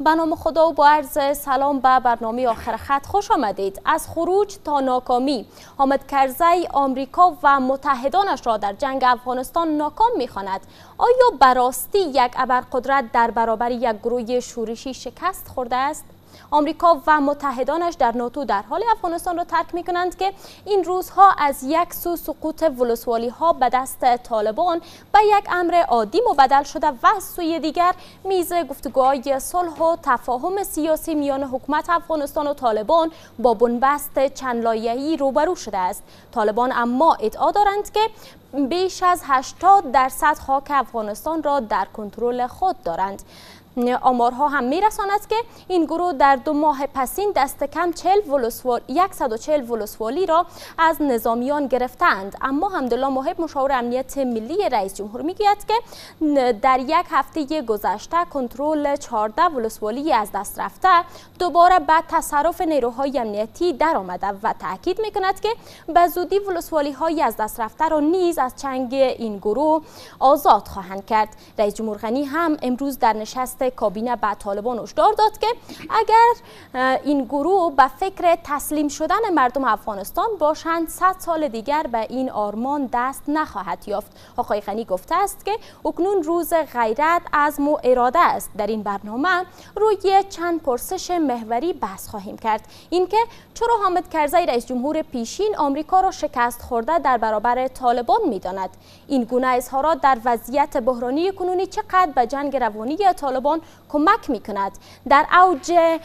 به نام خدا و با عرض سلام به برنامه آخر خط خوش آمدید. از خروج تا ناکامی. حامد کرزی آمریکا و متحدانش را در جنگ افغانستان ناکام می‌خواند. آیا براستی یک ابرقدرت در برابر یک گروه شورشی شکست خورده است؟ آمریکا و متحدانش در ناتو در حال افغانستان را ترک می کنند که این روزها از یک سو سقوط ولسوالی ها به دست طالبان به یک امر عادی مبدل شده و سوی دیگر میز گفتگوهای صلح و تفاهم سیاسی میان حکومت افغانستان و طالبان با بنبست چند لایه‌ای روبرو شده است. طالبان اما ادعا دارند که بیش از 80 درصد خاک افغانستان را در کنترل خود دارند. آمارها هم میرساند که این گروه در دو ماه پسین دست کم 40 ولسوال 140 ولسوالی را از نظامیان گرفتند. اما حمدالله محب مشاور امنیت ملی رئیس جمهور می‌گوید که در یک هفته گذشته کنترل 14 ولسوالی از دست رفته دوباره به تصرف نیروهای امنیتی در آمده و تاکید می‌کند که به زودی ولسوالی های از دست رفته را نیز از چنگ این گروه آزاد خواهند کرد. رئیس جمهور غنی هم امروز در نشست کابینه به طالبان هشدار داد که اگر این گروه به فکر تسلیم شدن مردم افغانستان باشند صد سال دیگر به این آرمان دست نخواهد یافت. آقای غنی گفته است که اکنون روز غیرت از و اراده است. در این برنامه روی چند پرسش محوری بحث خواهیم کرد. اینکه چرا حامد کرزی رئیس جمهور پیشین آمریکا را شکست خورده در برابر طالبان می‌داند؟ این گونه اظهارات در وضعیت بحرانی کنونی چقدر به جنگ روانی طالبان کمک می کند در اوج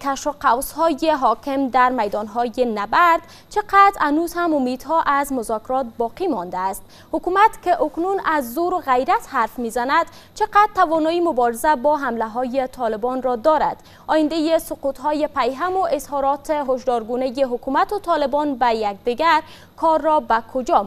کش و قوس های حاکم در میدان های نبرد چقدر انوز هم امیدها از مذاکرات باقی مانده است. حکومت که اکنون از زور و غیرت حرف می‌زند چقدر توانایی مبارزه با حمله های طالبان را دارد. آینده سقوط های پیهم و اظهارات هشدارگونه حکومت و طالبان به یکدیگر کار را به کجا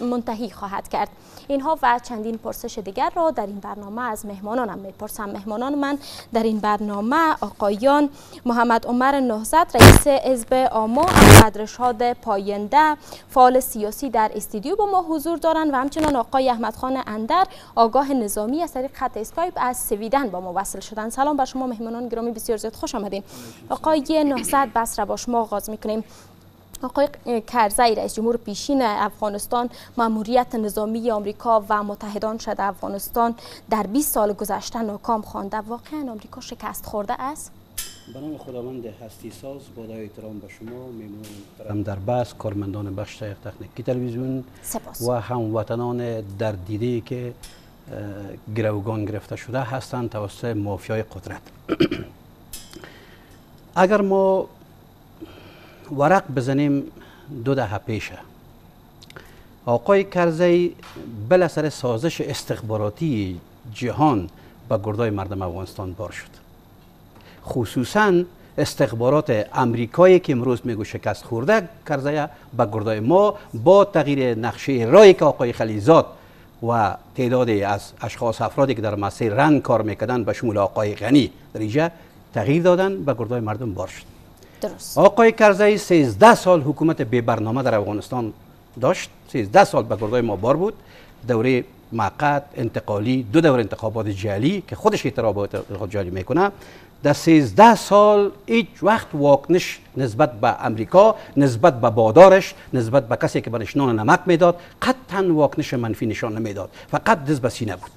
منتهی خواهد کرد؟ اینها و چندین پرسش دیگر را در این برنامه از مهمانانم می‌پرسم. مهمانان من در این برنامه آقایان محمد عمر نهزت رئیس حزب آما احمد رشاد پاینده فعال سیاسی در استودیو با ما حضور دارند و همچنان آقای احمد خان اندر آگاه نظامی از طریق خط اسکایپ از سویدن با ما وصل شدن. سلام بر شما مهمانان گرامی بسیار زیاد خوش آمدین. آقای نهزت بس با شما آغاز می‌کنیم. آقای کرزی رئیس جمهور پیشین افغانستان ماموریت نظامی آمریکا و متحدان شد. افغانستان در 20 سال گذشته ناکام خوانده. واقعا آمریکا شکست خورده است؟ به نام خداوند هستی ساز با احترام به شما. میمونم در بحث کارمندان بخش تکنیکی تلویزیون و هموطنان در دیده که گروگان گرفته شده هستند توسط مافیای قدرت. اگر ما ورق بزنیم دو دهه پیشه. آقای کرزی بل سر سازش استخباراتی جهان به گردای مردم افغانستان بار شد. خصوصا استخبارات امریکایی که امروز میگو شکست خورده کرزی به گردای ما با تغییر نقشه رای که آقای خلیزاد و تعدادی از اشخاص افرادی که در مسیر رنگ کار می‌کردن به شمول آقای غنی در تغییر دادن به گردای مردم بار شد. درست. آقای کرزی 13 سال حکومت بی برنامه در افغانستان داشت. 13 سال به گردای ما بار بود. دوره موقت انتقالی دو دور انتخابات جعلی که خودش اعتراف جعلی می‌کنه. در 13 سال هیچ وقت واکنش نسبت به امریکا نسبت به بادارش نسبت به کسی که به نشنان نمک می‌داد قطعا واکنش منفی نشان نمی‌داد. فقط دست به سینه بود.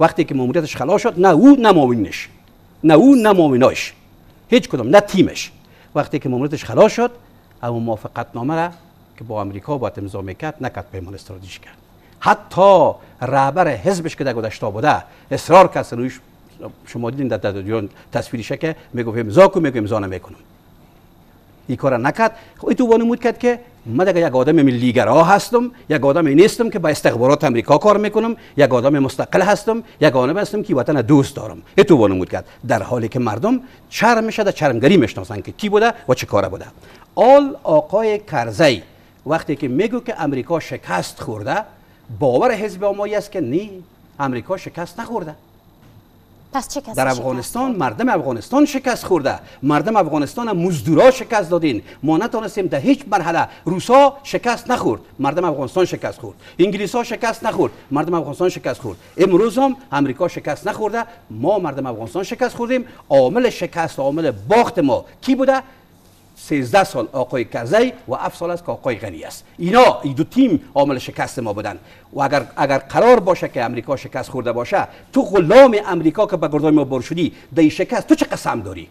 وقتی که ماموریتش خلاص شد نه او نه نه او نه هیچ کدوم نه تیمش. وقتی که ماموریتش خلاص شد اما موافقت نامه را که با امریکا با امضا می‌کرد نکرد پیمان استراتژیک کرد. حتی رهبر حزبش که در گذشته بوده اصرار کرد رویش شما دیدین در تصویری که می‌گفت امضا کن میگه امضا نمی‌کنم. این کار نکرد. خب تو کرد که من دیگه یک آدم لیگرا هستم یک آدم نیستم که با استخبارات امریکا کار می‌کنم یک آدم مستقل هستم یک آدم هستم که وطن دوست دارم. تو وانمود کرد. در حالی که مردم چرم در چرمگری می‌شناسن که کی بوده و چه کاره بوده. آل آقای کرزی وقتی که میگو که امریکا شکست خورده باور حزب آمایی است که نی امریکا شکست نخورده. پس چه کسی در افغانستان مردم افغانستان شکست خورده. مردم افغانستان مزدورا شکست دادین. ما نتونستیم در هیچ مرحله روسا شکست نخورد. مردم افغانستان شکست خورد. انگلیس ها شکست نخورد. مردم افغانستان شکست خورد. امروز هم امریکا شکست نخورده. ما مردم افغانستان شکست خوردیم. عامل شکست عامل باخت ما کی بوده؟ 13 سال آقای کرزی و 7 سال است که آقای غنی است. اینا این دو تیم عامل شکست ما بودن. و اگر اگر قرار باشه که امریکا شکست خورده باشه تو غلام امریکا که به گردای ما بر شدی در شکست تو چه قسم داری؟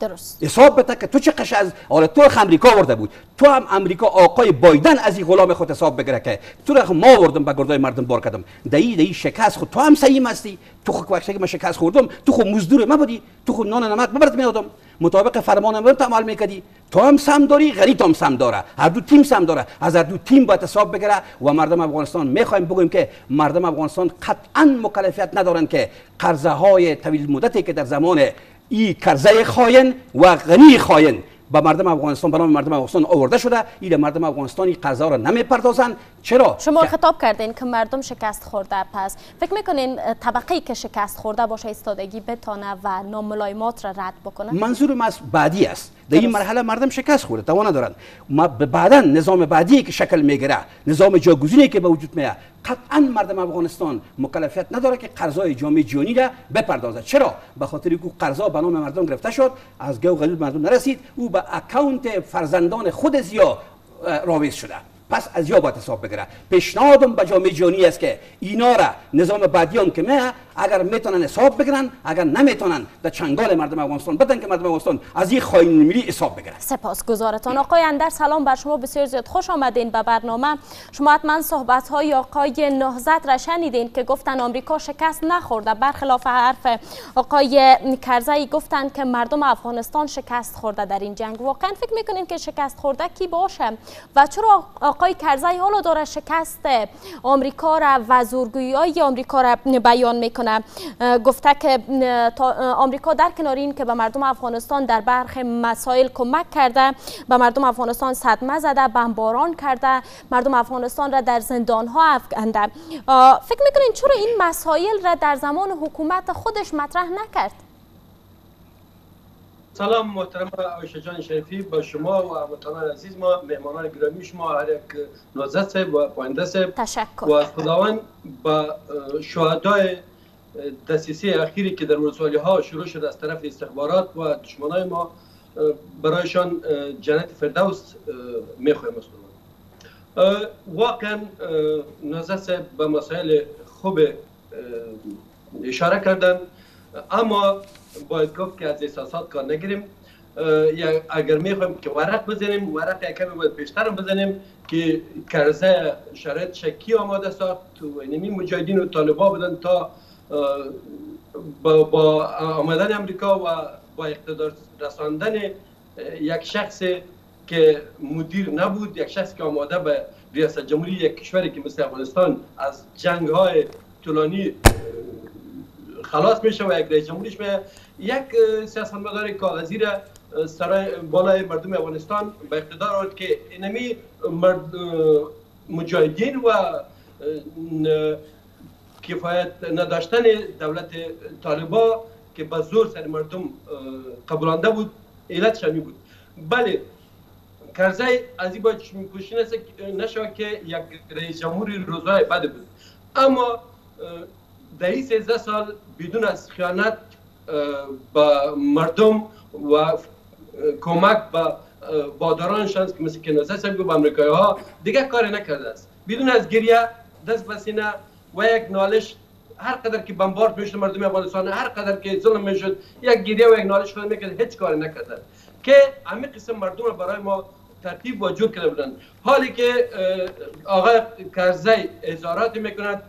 درست. حساب بده که تو چه قش از حالا تو امریکا ورده بود. تو هم امریکا آقای بایدن از این غلام خود حساب بگیره که تو را ما وردم به گردای مردم بار کردم. دایی دایی شکست خود تو هم سعیم هستی. تو خود وقتی که من شکست خوردم تو خود مزدور ما بودی. تو خود نان نمک ببرت میادم مطابق فرمان من عمل می‌کردی. تو هم سم داری غنی هم سم داره. هر دو تیم سم داره. از هر دو تیم باید حساب بگیره و مردم افغانستان می‌خوایم بگویم که مردم افغانستان قطعا مکلفیت ندارن که قرضه های طویل مدتی که در زمان ای کرزه خاین و غنی خاین. به مردم افغانستان به مردم افغانستان آورده شده. این مردم افغانستانی قرضا را نمی‌پردازند. چرا؟ شما خطاب کردین که مردم شکست خورده پس. فکر می‌کنین طبقه که شکست خورده باشه ایستادگی بتانه و ناملایمات را رد بکنه؟ منظور از بعدی است. در این مرحله مردم شکست خورده توانه دارند ما بعدا نظام بعدی که شکل می‌گیره نظام جاگزینی که به وجود میاد قطعا مردم افغانستان مکلفیت نداره که قرضای جامعه جهانی را بپردازد چرا؟ به خاطر که قرضا به نام مردم گرفته شد از گو غلیل مردم نرسید او به اکاونت فرزندان خود زیا راویز شده. پس از یا باید حساب بگیره. پیشنهادم به جامعه جهانی است که اینا را نظام بعدی که میه اگر می‌تونن حساب بگیرن اگر نمی‌تونن در چنگال مردم افغانستان بدن که مردم افغانستان از این خاین ملی حساب بگیرن. سپاسگزارتان آقای اندر سلام بر شما. بسیار زیاد خوش آمدین به برنامه. شما حتما صحبت های آقای نهزت را شنیدین که گفتن آمریکا شکست نخورده. برخلاف حرف آقای کرزی گفتن که مردم افغانستان شکست خورده در این جنگ واقعا. فکر می‌کنین که شکست خورده کی باشه؟ و چرا آقای کرزی حالا داره شکست آمریکا را و زورگویی های آمریکا را بیان می‌کنه. گفته که آمریکا در کنار این که به مردم افغانستان در برخ مسائل کمک کرده به مردم افغانستان صدمه زده بمباران کرده مردم افغانستان را در زندان ها افکنده فکر می‌کنین چرا این مسائل را در زمان حکومت خودش مطرح نکرد؟ سلام محترم آیشه جان شریفی. با شما و هموطنان عزیز ما مهمانان گرامی شما هر یک نوزت و پاینده تشکر. و خداوند با شهدای دسیسه اخیری که در ولسوالی ها شروع شد از طرف استخبارات و دشمنای ما برایشان جنت فردوس می‌خوایم. واقعا نوزت به مسائل خوب اشاره کردن. اما باید گفت که از احساسات کار نگیریم. اگر می‌خوایم که ورق بزنیم ورق کمی باید بیشتر بزنیم که کرزه شرط شکی آماده ساخت. و اینمی مجاهدین و طالبا بدن تا با, با آمدن امریکا و با اقتدار رساندن یک شخص که مدیر نبود یک شخص که آماده به ریاست جمهوری یک کشوری که مثل افغانستان از جنگ های طولانی خلاص میشه و یک رئیس جمهوریش به یک سیاستمدار کاغذی را سرای بالای مردم افغانستان به اقتدار آورد که اینمی مرد مجاهدین و کفایت نداشتن دولت طالبا که به زور سر مردم قبولانده بود علتش همی بود. بله کرزی از این باید کوشش نشود که یک رئیس جمهوری روزهای بد بود. اما در این 13 سال بدون از خیانت به مردم و کمک به بادرانشان که مثل کنازه سب به امریکایی ها دیگه کار نکرده است. بدون از گریه دست بسینه و یک نالش هر قدر که بمبارد می‌شد مردم افغانستان هر قدر که ظلم می‌شد یک گریه و یک نالش خود می‌کرد هیچ کاری نکرده. که همه قسم مردم رو برای ما ترتیب و جور کرده بودن حالی که آقای کرزی اظهارات می‌کند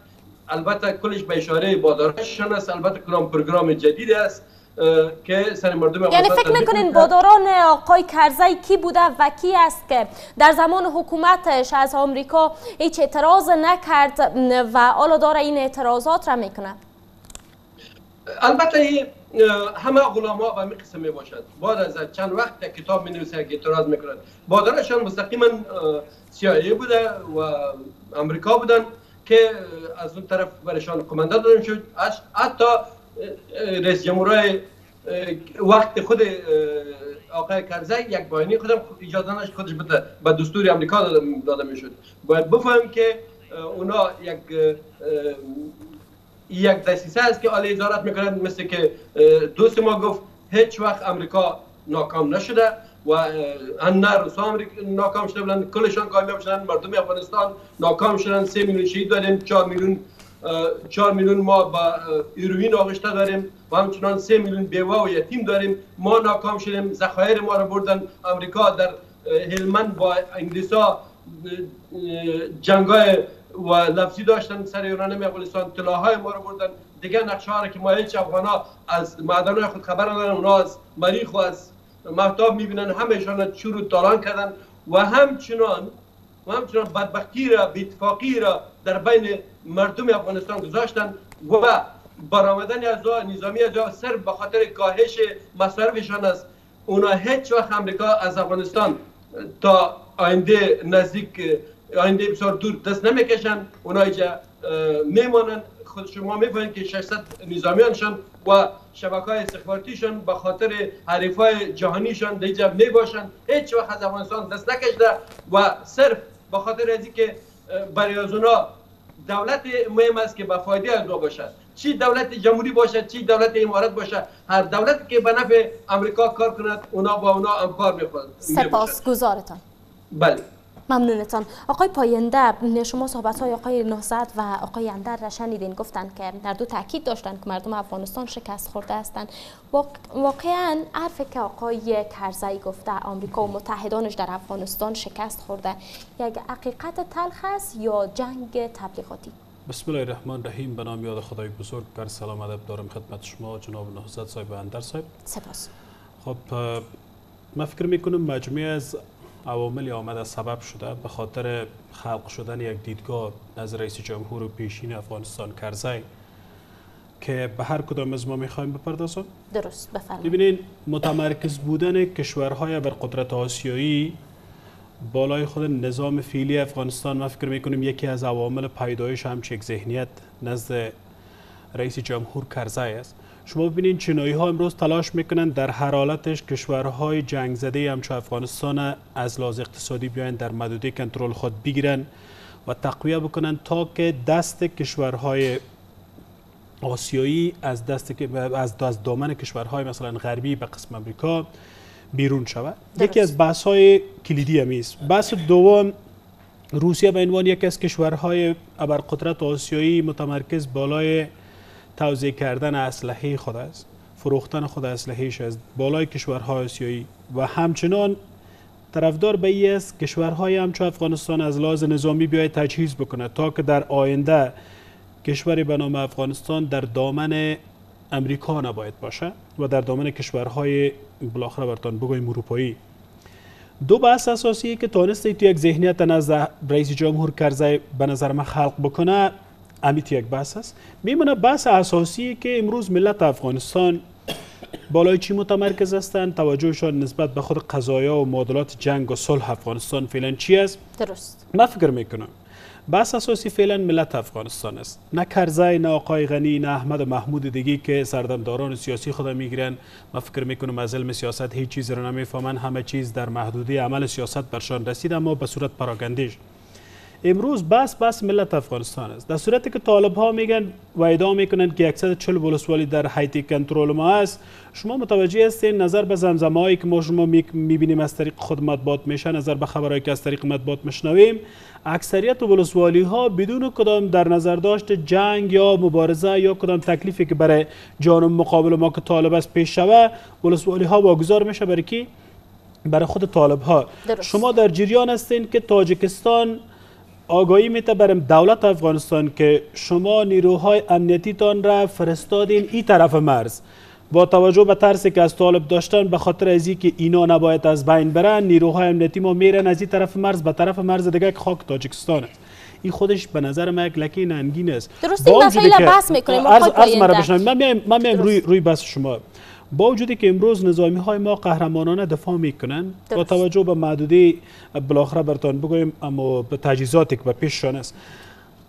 البته کلش به اشاره بادارشان است. البته کلام پروگرام جدید است که سر مردم یعنی فکر می‌کنین باداران آقای کرزی کی بوده و کی است که در زمان حکومتش از آمریکا هیچ اعتراض نکرد و حالا داره این اعتراضات را می‌کنه؟ البته همه غلام ها به قسم می باشد بعد از چند وقت کتاب می نویسه که اعتراض می‌کنند بادرشان مستقیما سیایی بوده و امریکا بودن. که از اون طرف برشان قمانده دادن شد. حتی رئیس جمهورای وقت خود آقای کرزی یک بیانیه خودم اجازه خودش بده به دستور امریکا داده می‌شد. باید بفهم که اونا یک یک دسیسه است که آلی ازارت می‌کنند مثل که دوست ما گفت هیچ وقت امریکا ناکام نشده. و نه روسا ناکام شده بودن کلشان کامیاب شدن مردم افغانستان ناکام شدن سه میلیون شهید داریم چهار میلیون چهار میلیون ما با ایروین آغشته داریم و همچنان سه میلیون بیوه و یتیم داریم. ما ناکام شدیم ذخایر ما رو بردن. امریکا در هلمند با انگلیسا جنگای و لفظی داشتن سر یونان افغانستان طلاهای ما رو بردن. دیگه نقشه ها که ما هیچ افغانا از معدن خود خبر ندارن اونا از مریخ و از محتاب می‌بینن همهشان چور و تالان کردن و همچنان و همچنان بدبختی را بیتفاقی را در بین مردم افغانستان گذاشتن و برآمدن از نظامی از سر به خاطر کاهش مصرفشان است. اونا هیچ وقت امریکا از افغانستان تا آینده نزدیک آینده بسیار دور دست نمی‌کشن. اونا اینجا میمانن خود شما می‌فهمید که 600 نظامیانشان و شبکه های استخباراتیشان به خاطر حریف های جهانیشان در اینجا می هیچ وقت از افغانستان دست نکشده و صرف به خاطر از که برای از اونا دولت مهم است که به فایده از باشد. چی دولت جمهوری باشد چی دولت امارت باشد هر دولتی که به نفع امریکا کار کند اونا با اونا همکار سپاس گذارتان بله. ممنونتان. آقای پاینده شما صحبت های آقای نهزت و آقای اندر را شنیدین. گفتند که در دو تاکید داشتن که مردم افغانستان شکست خورده هستند. واقعا حرفی که آقای کرزی گفته آمریکا و متحدانش در افغانستان شکست خورده یک حقیقت تلخ است یا جنگ تبلیغاتی؟ بسم الله الرحمن الرحیم به نام یاد خدای بزرگ بر سلام ادب دارم خدمت شما جناب نهزت صاحب اندر صاحب. سپاس. خب من فکر می‌کنم مجموعه از عواملی آمده سبب شده به خاطر خلق شدن یک دیدگاه از رئیس جمهور و پیشین افغانستان کرزی که به هر کدام از ما می‌خوایم بپردازم؟ درست بفرمایید. ببینین متمرکز بودن کشورهای بر قدرت آسیایی بالای خود نظام فیلی افغانستان ما فکر می‌کنیم یکی از عوامل پیدایش همچه ذهنیت نزد رئیس جمهور کرزی است. شما ببینید چینایی ها امروز تلاش می‌کنند در هر حالتش کشورهای جنگ زده همچون افغانستان از لحاظ اقتصادی بیاین در مدوده کنترل خود بگیرن و تقویه بکنن تا که دست کشورهای آسیایی از دست از از دامن کشورهای مثلا غربی به قسم امریکا بیرون شود. یکی از بحث های کلیدی هم است. بحث دوم روسیه به عنوان یکی از کشورهای ابرقدرت آسیایی متمرکز بالای توزیع کردن اسلحه خود است فروختن خود اسلحهش از بالای کشورهای آسیایی و همچنان طرفدار به ای است کشورهای همچون افغانستان از لحاظ نظامی بیاید تجهیز بکنه تا که در آینده کشوری به نام افغانستان در دامن امریکا نباید باشه و در دامن کشورهای بالاخره برتان بگویم اروپایی. دو بحث اساسی که تانسته تو یک ذهنیت نزد رئیس جمهور کرزی به نظر من خلق بکنه. امیت یک بحث است. میمونه بحث اساسی که امروز ملت افغانستان بالای چی متمرکز هستند؟ توجهشان نسبت به خود قضایا و معادلات جنگ و صلح افغانستان فعلا چی است؟ درست. من فکر می‌کنم بحث اساسی فعلا ملت افغانستان است. نه کرزی نه آقای غنی نه احمد محمود دیگی که سردمداران سیاسی خود می‌گیرن. من فکر می‌کنم از علم سیاست هیچ چیز را نمی‌فهمن. همه چیز در محدوده عمل سیاست برشان رسید اما به صورت پراگندیش امروز بس بس ملت افغانستان است. در صورتی که طالب ها میگن و ادعا می‌کنند که 140 ولسوالی در حیطی کنترل ما است. شما متوجه هستین نظر به زمزمه هایی که ما شما می‌بینیم از طریق خود مطبوعات میشه نظر به خبرهایی که از طریق مطبوعات میشنویم. اکثریت ولسوالی ها بدون کدام در نظر داشت جنگ یا مبارزه یا کدام تکلیفی که برای جانب مقابل ما که طالب است پیش شوه ولسوالی ها واگذار میشه برای کی؟ برای خود طالب ها شما در جریان هستین که تاجیکستان آگاهی میته برم دولت افغانستان که شما نیروهای امنیتیتان را فرستادین این طرف مرز. با توجه به ترسی که از طالب داشتن به خاطر از که اینا نباید از بین برن نیروهای امنیتی ما میرن از این طرف مرز به طرف مرز دیگه که خاک تاجیکستان است. این خودش به نظر من یک لکه ننگین است. درست این مسائل بحث می‌کنیم از, از من میام روی روی بس شما با وجودی که امروز نظامی های ما قهرمانانه دفاع می‌کنن با توجه به محدوده بالاخره برتان بگویم اما به تجهیزاتی که به پیششان است.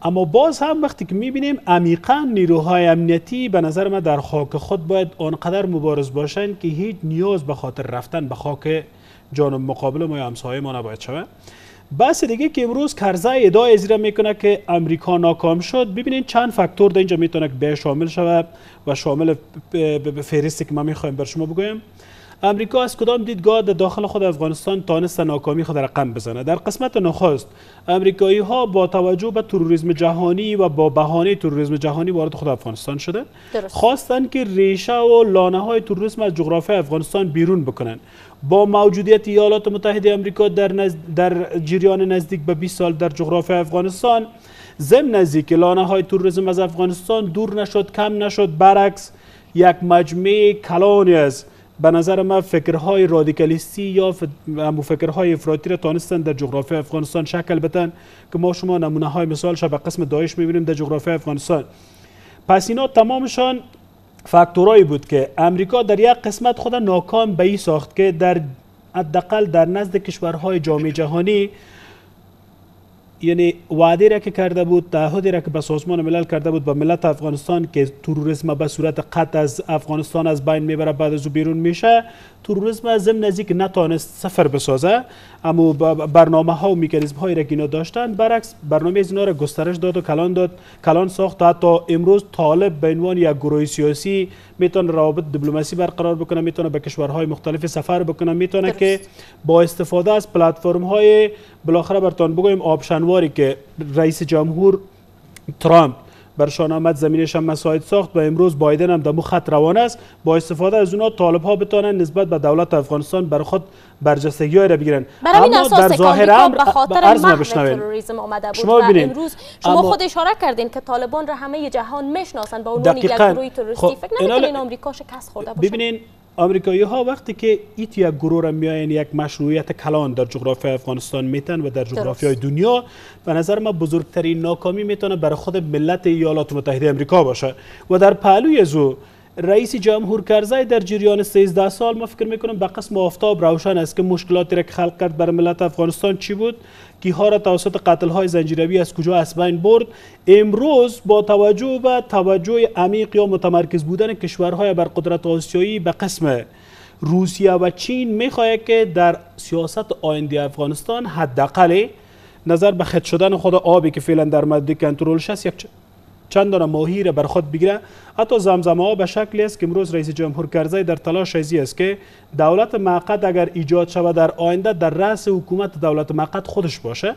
اما باز هم وقتی که می‌بینیم عمیقا نیروهای امنیتی به نظر ما در خاک خود باید آنقدر مبارز باشند که هیچ نیاز به خاطر رفتن به خاک جانب مقابل ما یا همسایه ما نباید شود. بحث دیگه که امروز کرزای ادعای ازیره می‌کنه که امریکا ناکام شد. ببینید چند فاکتور در اینجا می‌تونه به شامل شود و شامل فهرستی که ما می‌خوایم بر شما بگویم. امریکا از کدام دیدگاه در داخل خود افغانستان تانست ناکامی خود رقم بزنه؟ در قسمت نخست امریکایی ها با توجه به تروریسم جهانی و با بهانه تروریسم جهانی وارد خود افغانستان شده خواستند که ریشه و لانه های تروریسم از جغرافی افغانستان بیرون بکنن. با موجودیت ایالات متحده آمریکا در, نزد... در جریان نزدیک به 20 سال در جغرافی افغانستان ضمن نزدیک لانه های تروریسم از افغانستان دور نشد کم نشد برعکس یک مجموعه کلانی از به نظر من فکرهای رادیکالیستی یا. فکرهای افراطی را تانستن در جغرافی افغانستان شکل بدن که ما شما نمونه های مثال به قسم داعش می‌بینیم در جغرافی افغانستان پس اینا تمامشان فاکتورایی بود که امریکا در یک قسمت خود ناکام به ساخت که در حداقل در نزد کشورهای جامعه جهانی یعنی وعده را که کرده بود تعهدی را که به سازمان ملل کرده بود به ملت افغانستان که تروریسم به صورت قطع از افغانستان از بین می‌بره بعد از بیرون میشه تروریسم از ضمن نزدیک نتانست سفر بسازه اما برنامه ها و میکانیزم هایی را که اینا داشتن برعکس برنامه از اینا را گسترش داد و کلان داد کلان ساخت حتی امروز طالب به عنوان یک گروه سیاسی می‌تونه روابط دیپلماسی برقرار بکنه می‌تونه به کشورهای مختلف سفر بکنه می‌تونه که با استفاده از پلتفرم های بالاخره برتان بگویم آبشنواری که رئیس جمهور ترامپ برشان آمد زمینش هم مساعد ساخت و امروز بایدن هم دمو خط روان است. با استفاده از اونها طالب ها بتانن نسبت به دولت افغانستان بر خود برجستگی های را بگیرن اما در ظاهر امر به خاطر محو تروریسم آمده بود شما و امروز شما خود اشاره کردین که طالبان را همه جهان می‌شناسن با عنوان یک گروه تروریستی. خب فکر نمی‌کنین آمریکا شکست خورده باشه؟ ببینین آمریکایی ها وقتی که ایت یک گروه را میاین یک مشروعیت کلان در جغرافی افغانستان میتن و در جغرافی های دنیا به نظر ما بزرگترین ناکامی می‌تونه برای خود ملت ایالات متحده امریکا باشه. و در پهلوی زو رئیس جمهور کرزی در جریان 13 سال ما فکر می‌کنم به قسم آفتاب روشن است که مشکلاتی را که خلق کرد برای ملت افغانستان چی بود؟ که ها را توسط قتل های زنجیروی از کجا از بین برد؟ امروز با توجه به توجه عمیق یا متمرکز بودن کشورهای بر قدرت آسیایی به قسم روسیه و چین می‌خواهد که در سیاست آینده افغانستان حداقل نظر به خط شدن خود آبی که فعلا در مد کنترلش است یک چند دانه ماهی را بر خود بگیره. حتی زمزمه ها به شکلی است که امروز رئیس جمهور کرزی در تلاش ازی است که دولت معقد اگر ایجاد شود در آینده در رأس حکومت دولت معقد خودش باشه.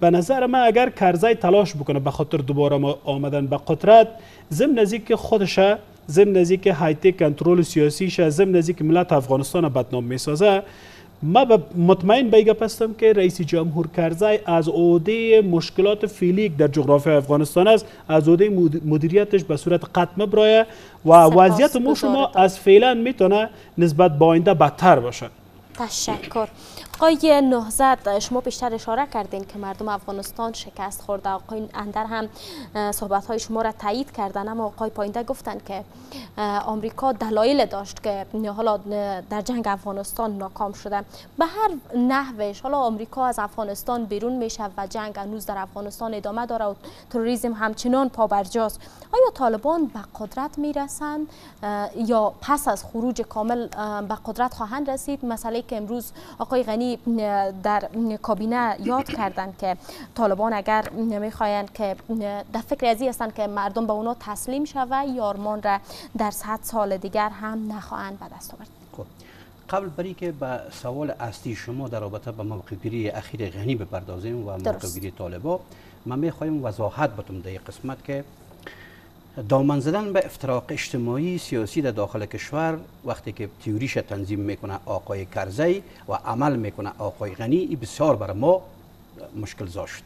به نظر من اگر کرزی تلاش بکنه به خاطر دوباره آمدن به قدرت ضمن نزدیک خودشه ضمن نزدیک هایتک کنترل سیاسیش ضمن نزدیک ملت افغانستان بدنام می‌سازه ما مطمئن به هستم که رئیس جمهور کرزی از عهده مشکلات فعلی در جغرافی افغانستان است. از عهده مدیریتش به صورت قطع برایه و وضعیت مو شما از فعلا می‌تونه نسبت با آینده بدتر باشه. تشکر. آقای نهزد شما بیشتر اشاره کردین که مردم افغانستان شکست خورده. آقای اندر هم صحبت های شما را تایید کردن. اما آقای پاینده گفتن که آمریکا دلایل داشت که حالا در جنگ افغانستان ناکام شده. به هر نحوش حالا آمریکا از افغانستان بیرون میشه و جنگ هنوز در افغانستان ادامه داره و تروریسم همچنان پابرجاست. آیا طالبان به قدرت می‌رسند؟ یا پس از خروج کامل به قدرت خواهند رسید؟ مسئله که امروز آقای غنی در کابینه یاد کردن که طالبان اگر می‌خواین که در فکر ازی هستن که مردم به اونا تسلیم شوه یارمان را در صد سال دیگر هم نخواهند به دست آورد. خب قبل بری که به سوال اصلی شما در رابطه به موقعگیری اخیر غنی بپردازیم و موقعگیری طالبا من می‌خوایم وضاحت بتم در قسمت که دامن زدن به افتراق اجتماعی سیاسی در داخل کشور وقتی که تیوریش تنظیم می‌کنه آقای کرزی و عمل می‌کنه آقای غنی بسیار بر ما مشکل زاشت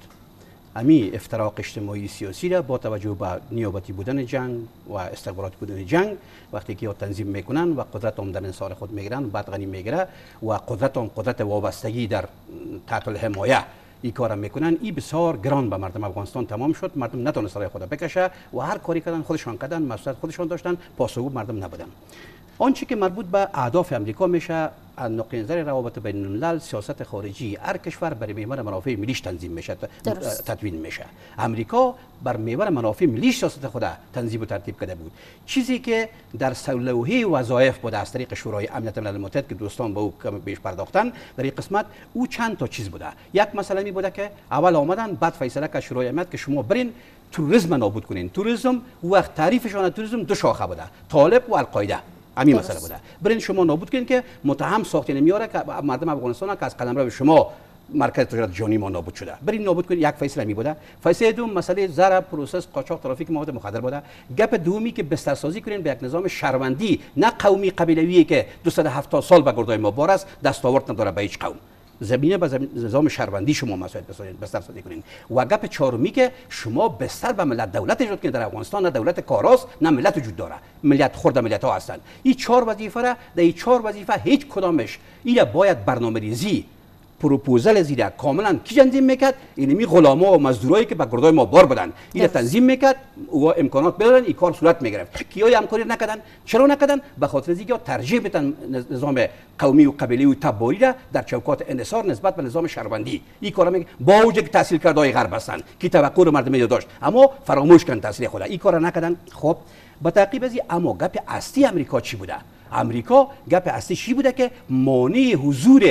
امی افتراق اجتماعی سیاسی را با توجه به نیابتی بودن جنگ و استخبارات بودن جنگ وقتی که تنظیم می‌کنن و قدرت هم در انصار خود می‌گیرن بعد غنی می‌گیره و قدرت هم قدرت وابستگی در تحت الحمایه این کار می‌کنن. این بسیار گران به مردم افغانستان تمام شد. مردم نتونست رای خود بکشه و هر کاری کردن خودشان کردن مسئولیت خودشان داشتن. پاسخگو مردم نبودن. آنچه که مربوط به اهداف امریکا میشه از نقطه نظر روابط بین الملل سیاست خارجی هر کشور برای محور منافع ملیش تنظیم میشه تدوین میشه. امریکا بر محور منافع ملیش سیاست خود تنظیم و ترتیب کرده بود. چیزی که در سلوهی وظایف بوده از طریق شورای امنیت ملل متحد که دوستان به او بیش پرداختن در این قسمت او چند تا چیز بوده. یک مسئله می بوده که اول آمدن بعد فیصله که شورای امنیت که شما برین توریسم نابود کنین. توریسم وقت تعریفشان توریسم دو شاخه بوده طالب و القاعده. همین مسئله بوده. برین شما نابود کنین که متهم ساخته نمیاره که مردم افغانستان که از قدم رو شما مرکز تجارت جانی ما نابود شده. برین نابود کنید یک فیصله می بوده فیصله دوم مسئله زر پروسس قاچاق ترافیک مواد مخدر بوده. گپ دومی که بسترسازی کنین به یک نظام شهروندی نه قومی قبیلویی که 270 سال به گردای ما بار است دستاورد نداره به هیچ قوم. زمینه به نظام شهروندی شما بسازید بستر سازی کنین. و گپ چهارمی که شما بستر به ملت دولت ایجاد کنید در افغانستان نه دولت کاراست نه ملت وجود داره. ملت خرد ملت ها هستند این چهار وظیفه را در این چهار وظیفه هیچ کدامش این باید برنامه ریزی پروپوزل زیر کاملا. کی تنظیم می‌کرد؟ اینمی غلاما و مزدورایی که به گردای ما بار بدن. این تنظیم می‌کرد. و امکانات بدن این کار صورت می‌گرفت. کیا همکاری نکردن. چرا نکردن؟ به خاطر اینکه ترجیح بدن نظام قومی و قبیلی و تباری را در چوکات انحصار نسبت به نظام شهروندی. این کارا میگه. با وجود که تحصیل کرده های غرب هستن کی توقع رو مردم داشت. اما فراموش کردن تحصیل خود. این کارا نکردن. خب. با تعقیب از اما گپ اصلی امریکا چی بوده؟ امریکا گپ اصلی چی بوده که مانع حضور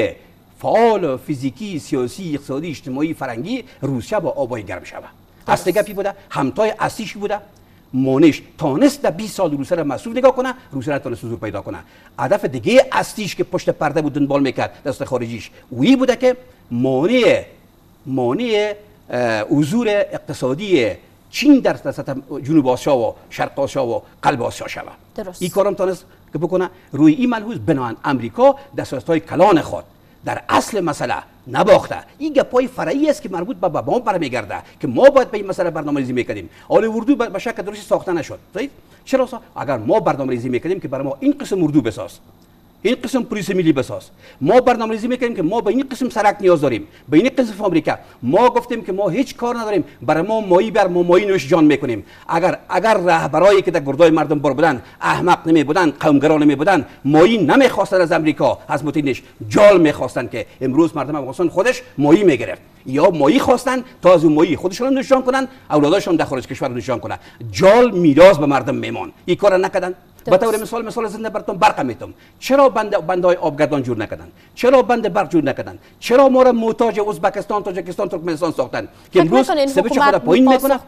فعال فیزیکی سیاسی اقتصادی اجتماعی فرنگی روسیه با آبای گرم شود. اصل گپی بوده همتای اصلیش بوده. مانش تانست در 20 سال روسیه را مسئول نگاه کنه روسیه را تانست حضور پیدا کنه. هدف دیگه اصلیش که پشت پرده بود دنبال می‌کرد دست خارجیش وی بوده که مانع مانع حضور اقتصادی چین در سطح جنوب آسیا و شرق آسیا و قلب آسیا شود. درست. این کارم تانست که بکنه. روی این ملحوظ بنان امریکا دستاست های کلان خود در اصل مسئله نباخته. این گپای فرعی است که مربوط به ما برمیگرده که ما باید به این مسئله برنامه‌ریزی می‌کردیم. حال اردو به شکل درستی ساخته نشد. چرا اگر ما برنامه‌ریزی می‌کردیم که برای ما این قسم اردو بساز. این قسم پلیس ملی بساز ما برنامه‌ریزی می‌کنیم که ما به این قسم سرک نیاز داریم به این قسم فابریکه ما گفتیم که ما هیچ کار نداریم برای ما مایی بر ما مایی نوش جان می‌کنیم اگر اگر رهبرایی که در گردای مردم بر بودن احمق نمی بودن قومگرا نمی بودن مایی نمی‌خواستن از امریکا از متینش جال می‌خواستن که امروز مردم افغانستان خودش مایی می‌گرفت یا مایی خواستن تا از اون مایی خودشون نشان کنن اولاداشون در خارج کشور نشان کنن جال میراث به مردم میمان این کار نکردن به طور مثال مثال زنده براتون برق میتم چرا بند بند های آبگردان جور نکردن چرا بند برق جور نکردن چرا ما را محتاج ازبکستان تاجیکستان ترکمنستان ساختن که امروز سبب خود پایین می‌کنن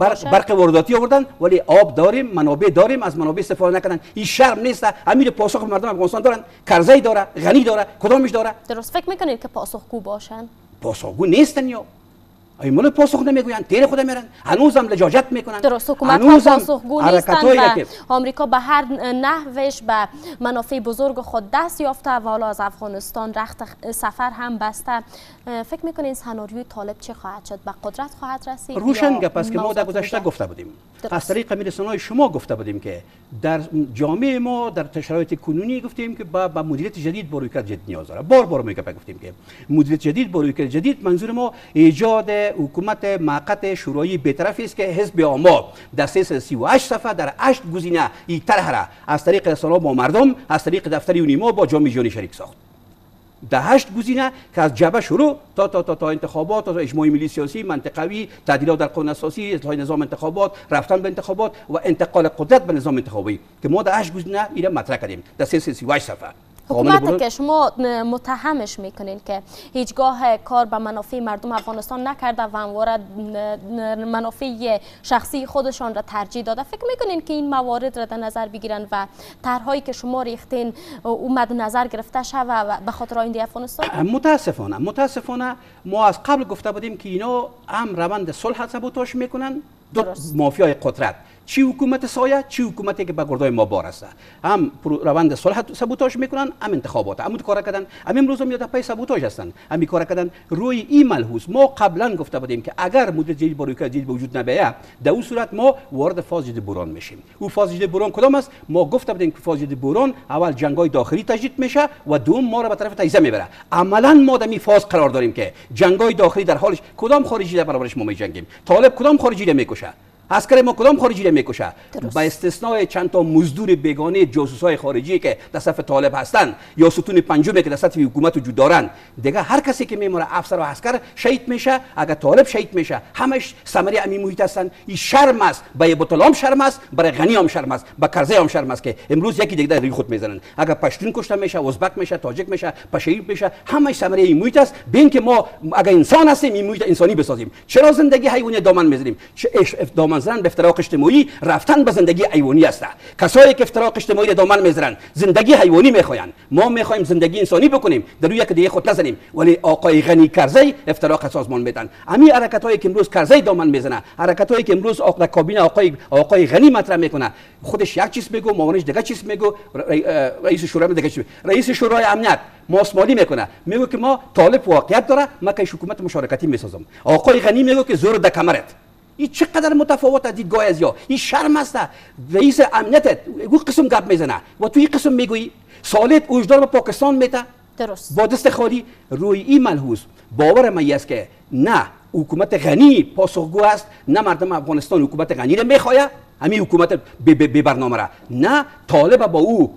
برق, برق وارداتی آوردن ولی آب داریم منابع داریم از منابع استفاده نکردن این شرم نیست امیر پاسخ مردم افغانستان دارن کرزی داره غنی داره کدامش داره درست فکر می‌کنید که پاسخگو باشن پاسخگو نیستن یا ایمون پاسخ نمی‌گوین تیر خود میرن هنوزم لجاجت می‌کنن درست حکومت ها پاسخگو نیستن و آمریکا به هر نحوش به منافع بزرگ خود دست یافته و حالا از افغانستان رخت سفر هم بسته. فکر می‌کنین سناریوی طالب چه خواهد شد؟ به قدرت خواهد رسید روشن گپ است که ما در گذشته گفته بودیم. از طریق میرسانای شما گفته بودیم که در جامعه ما در شرایط کنونی گفتیم که با, با مدیریت جدید با رویکرد جدید نیاز داره بار بار میگه گفتیم که مدیریت جدید با رویکرد جدید منظور ما ایجاد حکومت موقت شورایی بی‌طرفی است که حزب آما در 338 صفحه در 8 گزینه این طرح را از طریق رسانه با مردم از طریق دفتر یونیما با جامعه جهانی شریک ساخت. ده هشت گزینه که از جبه شروع تا تا تا, تا انتخابات تا اجماعی ملی سیاسی منطقوی تعدیلات در قانون اساسی اصلاح نظام انتخابات رفتن به انتخابات و انتقال قدرت به نظام انتخابی که ما ده هشت گزینه اینا مطرح کردیم. در 338 صفحه. حکومت که شما متهمش می‌کنین که هیچگاه کار به منافع مردم افغانستان نکرده و همواره منافع شخصی خودشان را ترجیح داده. فکر می‌کنین که این موارد را در نظر بگیرن و طرحهایی که شما ریختین اومد نظر گرفته و به خاطر آینده افغانستان؟ متاسفانه متاسفانه ما از قبل گفته بودیم که اینا هم روند صلح سبوتاش می‌کنن. دو مافیای قدرت. چی حکومت سایه چی حکومتی که به گردای ما بار هم روند صلح سبوتاژ می‌کنن هم انتخابات. هم کار کردن. هم امروز هم پای سبوتاژ هستن. هم کار کردن. روی این ملحوظ. ما قبلا گفته بودیم که اگر مدت جدید با جدید وجود نبیه در اون صورت ما وارد فاز جدید بوران میشیم. او فاز جدید بوران کدام است؟ ما گفته بودیم که فاز جدید بوران اول جنگای داخلی تجدید میشه و دوم ما را به طرف تیزه می‌بره. عملا ما در فاز قرار داریم که جنگای داخلی در حالش کدام خارجی در برابرش ما میجنگیم؟ طالب کدام خارجی را می‌کشه؟ عسکر ما کدام خارجی را می‌کشه؟ با استثناء چند تا مزدور بیگانه های خارجی که در صف طالب هستند یا ستون پنجمی که در سطح حکومت وجود دارند دیگه هر کسی که میمونه افسر و عسکر شهید میشه. اگر طالب شهید میشه همش ثمره امی محیط هستند این شرم است. به بطلام شرم است. برای غنی هم شرم است. به کرزی هم شرم است که امروز یکی دیگه ری خود می‌زنن. اگر پشتون کشته میشه ازبک میشه تاجک میشه پشهیر میشه همش ثمره این محیط است. بین که ما اگر انسان هستیم این محیط انسانی بسازیم. چرا زندگی حیوانی دامن می‌زنیم؟ چه دامن زدن به افتراق اجتماعی رفتن به زندگی حیوانی است. کسایی که افتراق اجتماعی دامن می‌زنن زندگی حیوانی می‌خواین ما می‌خوایم زندگی انسانی بکنیم در یک دیگه خود نزنیم. ولی آقای غنی کرزی افتراق سازمان میدن امی حرکت هایی که امروز کرزی دامن می‌زنه حرکت هایی که امروز آقای کابینه آقای آقای غنی مطرح می‌کنه خودش یک چیز میگو مامانش دیگه چیز میگو رئیس شورای دیگه چیز رئیس شورای امنیت ماسمالی می‌کنه. میگه که ما طالب واقعیت داره ما که حکومت مشارکتی می‌سازم. آقای غنی میگه که زور د کمرت. این چقدر متفاوت از دیدگاه از یا این شرم است. رئیس امنیت او قسم گپ می‌زنه. و تو این قسم می‌گویی؟ سالت اوجدار به پاکستان میته؟ درست. با دست خالی روی این ملحوظ. باور من است که نه حکومت غنی پاسخگو است نه مردم افغانستان حکومت غنی رو می‌خواه. همین حکومت به برنامه را. نه طالب با او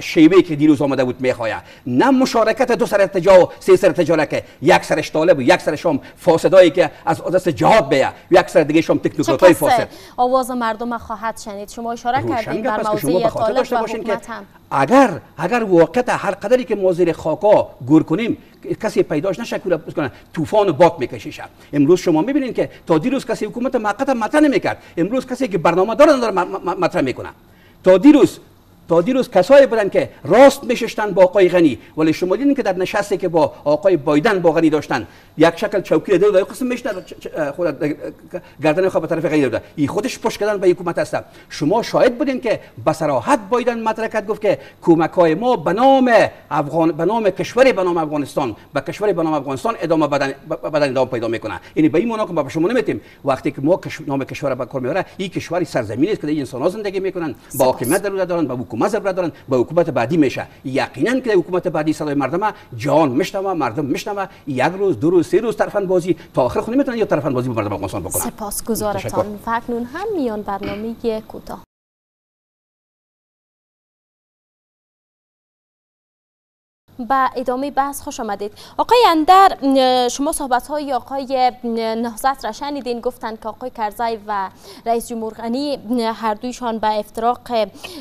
شیوه که دیروز آمده بود می‌خواه نه مشارکت دو سر ارتجا و سه سر ارتجا که یک سرش طالب و یک سرش هم فاسدایی که از دست جهاد بیا یک سر دیگه هم تکنوکرات های فاسد. آواز مردم خواهد شنید. شما اشاره کردید بر موضوع طالب و حکومت هم. اگر اگر واقعا هر قدری که ما زیر خاکا گور کنیم کسی پیداش نشه کوله کنه طوفان و باد می‌کشه شب امروز شما می‌بینید که تا دیروز کسی حکومت موقت مطرح نمی‌کرد. امروز کسی که برنامه داره داره مطرح می‌کنه. تا دیروز تا دیروز کسایی بودن که راست میششتن با آقای غنی. ولی شما دیدین که در نشستی که با آقای بایدن با غنی داشتن. یک شکل چوکی دو دو قسم میشتن خود گردن خود به طرف غیر داده این خودش پشت کردن به حکومت هست شما شاهد بودین که به صراحت بایدن مطرح گفت که کمک های ما به نام افغان به نام کشوری به نام افغانستان به کشوری به نام افغانستان ادامه بدن بدن ادامه پیدا می‌کنه یعنی به این معنا که ما به شما نمیتیم وقتی که ما نام کشور به کار می‌بره این کشوری سرزمینی است که انسان ها زندگی می‌کنن با حاکمیت دارن با حکومت ضرورت دارن به حکومت بعدی میشه. یقینا که حکومت بعدی صدای مردم جان میشنوه مردم میشنوه یک روز دو روز سه روز طرفن بازی تا آخر خود نمی‌تونن یا طرفن بازی با مردم افغانستان بکنن. سپاسگزارتان فکنون هم میان برنامه کوتاه. به ادامه بحث خوش آمدید. آقای اندر شما صحبت های آقای نهزت را شنیدین گفتند که آقای کرزی و رئیس جمهور غنی هر دویشان به افتراق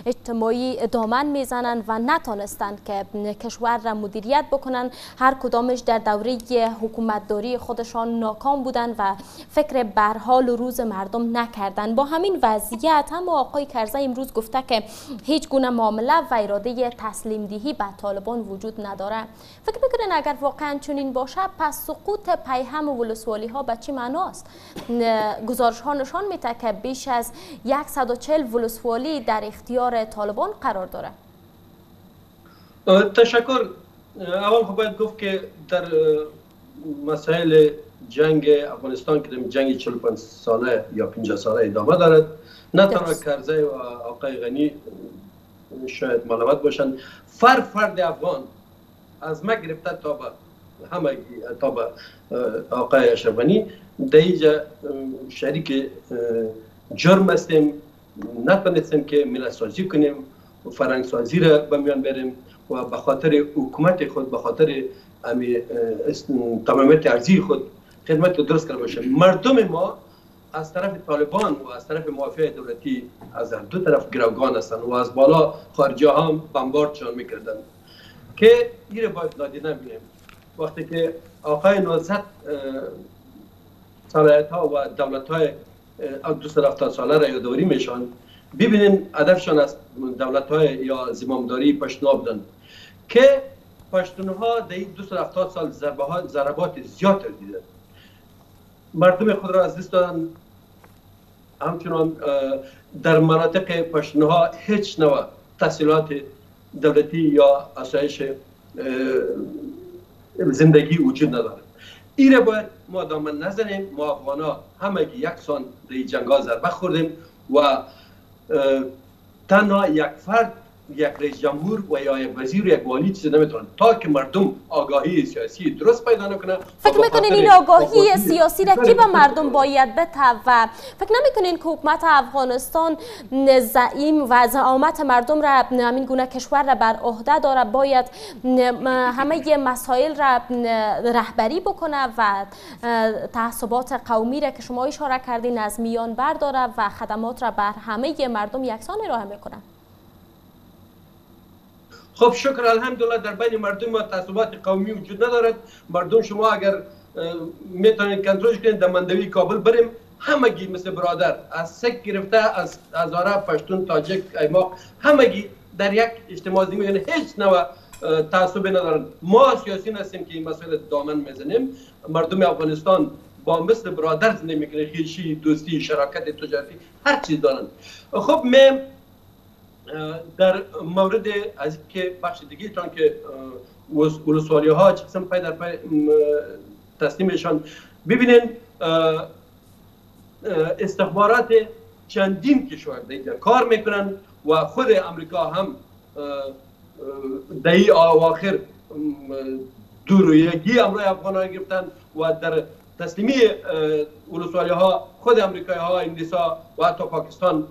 اجتماعی دامن می‌زنند و نتانستند که کشور را مدیریت بکنند هر کدامش در دوره حکومتداری خودشان ناکام بودند و فکر برحال و روز مردم نکردند. با همین وضعیت هم آقای کرزی امروز گفته که هیچ گونه معامله و اراده تسلیم دهی به طالبان وجود نداره. فکر می‌کنین اگر واقعا چنین باشه پس سقوط پیهم ولسوالی ها به چی معناست؟ گزارش ها نشان میده که بیش از 140 ولسوالی در اختیار طالبان قرار داره. تشکر. اول خب باید گفت که در مسائل جنگ افغانستان که جنگ 45 ساله یا 50 ساله ادامه دارد نه تنها کرزی و آقای غنی شاید معلومات باشند. فر فرد افغان از ما گرفته تا به همه تا به آقای اشرفانی. در اینجا شریک جرم هستیم. نتونستیم که ملت سازی کنیم و فرنگ سازی را به میان بریم و به خاطر حکومت خود به خاطر تمامیت ارزی خود خدمت رو درست کرده باشه مردم ما از طرف طالبان و از طرف موافق دولتی از دو طرف گروگان هستند و از بالا خارجی هم بمباردشان می‌کردن. که این باید نادیده بگیریم وقتی که آقای نوزت صلاحیت ها و دولت های دو ساله را یادواری میشن ببینین هدفشان از دولت های یا زمامداری پشتنا بودن که پشتونها در این دو سال ضربات زیاد دیدن مردم خود را از دست دادن. همچنان در مناطق پشتونها هیچ نوع تحصیلات دولتی یا آسایش زندگی وجود نداره. این باید ما دامن نزنیم. ما افغانا همه یک سان در جنگا ضربه خوردیم و تنها یک فرد یک رئیس جمهور و یا یک وزیر یک والی چیزی نمی‌تونن. تا که مردم آگاهی سیاسی درست پیدا نکنه فکر می‌کنین این آگاهی سیاسی را کی به مردم باید بته و فکر نمی‌کنین که حکومت افغانستان زعیم و زعامت مردم را همین گونه کشور را بر عهده داره؟ باید همه مسائل را رهبری بکنه و تعصبات قومی را که شما اشاره کردین از میان برداره و خدمات را بر همه مردم یکسان ارائه می‌کنه. خب شکر الحمدلله در بین مردم ما تعصبات قومی وجود ندارد. مردم شما اگر می‌تونید کنترلش کنید در مندوی کابل بریم. همگی مثل برادر از سک گرفته از عرب پشتون تاجک ایماق همگی در یک اجتماع زندگی یعنی هیچ نوع تعصب ندارن. ما سیاسی هستیم که این مسئله دامن می‌زنیم. مردم افغانستان با مثل برادر زندگی می‌کنه. خیشی دوستی شراکت تجارتی هر چیز دارن. خب من در مورد از که بخش دیگه چون که ولسوالی ها چه قسم پای در پای تصمیمشان ببینین استخبارات چندین کشور دیگر کار می‌کنن و خود امریکا هم دهی آخر دورویگی امروی افغان ها گرفتن و در تسلیمی ولسوالی ها خود امریکایی ها انگلیسا و حتی پاکستان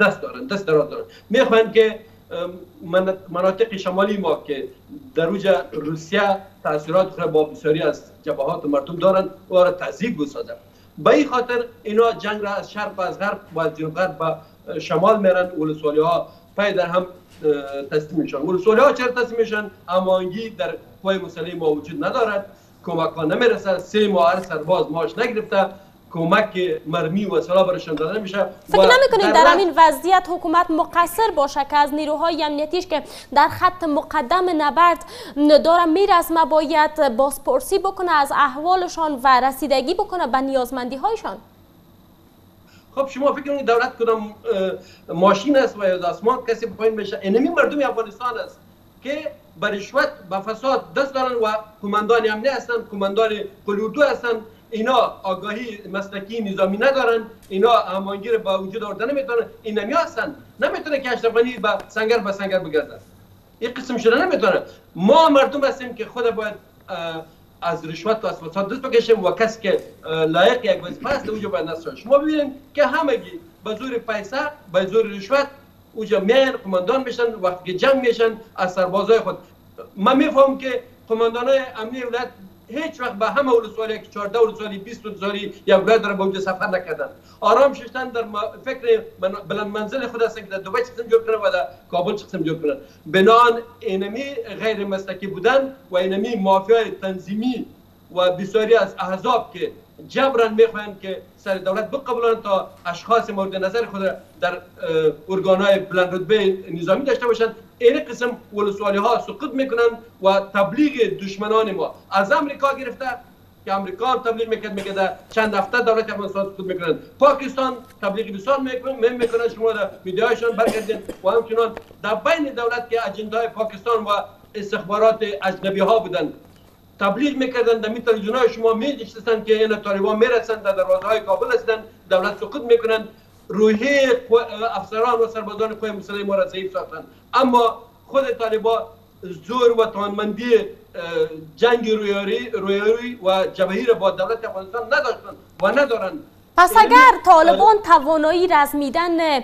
دست دارن دست دراز دارن. می‌خواین که مناطق شمالی ما که در اوج روسیه تاثیرات خود با بسیاری از جبهات مردم دارن و را تضییق بسازن به این خاطر اینا جنگ را از شرق و از غرب و از جنوب غرب به شمال میرن. ولسوالی ها پای در هم تسلیم میشن. ولسوالی ها چرا تسلیم میشن؟ امانگی در قوای مسلح ما وجود ندارد. کمک ها نمی‌رسه سه ماه هر سرباز ماش نگرفته. کمک مرمی و سلاح برشان داده نمیشه فکر نمی‌کنید در همین وضعیت حکومت مقصر باشه که از نیروهای امنیتیش که در خط مقدم نبرد داره میره از ما باید بازپرسی بکنه از احوالشان و رسیدگی بکنه به نیازمندی هایشان خب شما فکر کنید دولت کدام ماشین است و یا دستمان کسی پایین بشه؟ اینمی مردم افغانستان است که به رشوت به فساد دست دارن و کماندان امنی هستن کماندان قلودو هستن. اینا آگاهی مسلکی نظامی ندارن اینا امانگیر با وجود آوردن نمی‌تونن این نمی هستن. نمی‌تونه که اشرف غنی با سنگر به سنگر بگرده این قسم شده نمی‌تونه. ما مردم هستیم که خود باید از رشوت و از فساد دست بکشیم و کسی که لایق یک وظیفه است اونجا باید نصر شما ببینید که همگی به زور پیسه به زور رشوت اونجا میان قماندان میشن وقتی که جمع میشن از سربازای خود. من میفهم که قماندان امنی ولایت هیچ وقت به همه ولسوالی که 14 ولسوالی 20 ولسوالی یا ولایت داره به اونجا سفر نکردن. آرام ششتن در فکر بلند منزل خود هستن که در دبی چقسم جور کنن و در کابل چقسم جور کنن. بنان اینمی غیر مسلکی بودن و اینمی مافیای تنظیمی و بسیاری از احزاب که جبران میخواهند که سر دولت بقبولند تا اشخاص مورد نظر خود در ارگانهای بلند رتبه نظامی داشته باشند. این قسم ولسوالی ها سقوط می‌کنن و تبلیغ دشمنان ما. از امریکا گرفته که امریکا هم تبلیغ می‌کرد میگه چند هفته دولت افغانستان سقوط می‌کنن. پاکستان تبلیغ بسیار می‌کنن می‌کنن شما در میدیایشان برگردین. و همچنان در بین دولت که اجندای پاکستان و استخبارات اجنبی ها بودن. تبلیغ می‌کردن در می تلویزیون های شما میدیشتن که این طالبان می‌رسن در دروازه های کابل هستن دولت سقوط می‌کنن روحی افسران و سربازان قوی مسلح ما را ضعیف ساختن. اما خود طالبا زور و توانمندی جنگ رویاری رویاری و جبهی را با دولت افغانستان نداشتن و ندارن پس اگر طالبان توانایی رزمیدن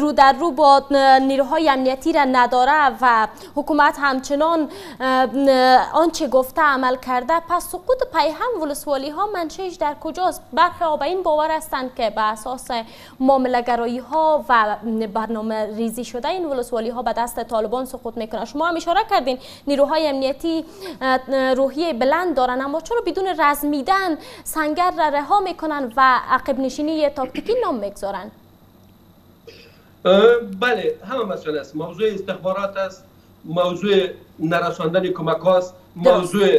رو در رو با نیروهای امنیتی را نداره و حکومت همچنان آنچه گفته عمل کرده پس سقوط پیهم ولسوالی ها منشهش در کجاست؟ برخی این باور هستند که به اساس معاملهگرایی ها و برنامه ریزی شده این ولسوالی ها به دست طالبان سقوط می‌کنه شما هم اشاره کردین نیروهای امنیتی روحیه بلند دارن اما چرا بدون رزمیدن سنگر را رها می‌کنن و عقب نشینی تاکتیکی نام می‌گذارن بله همه مسئله است. موضوع استخبارات است موضوع نرساندن کمک است موضوع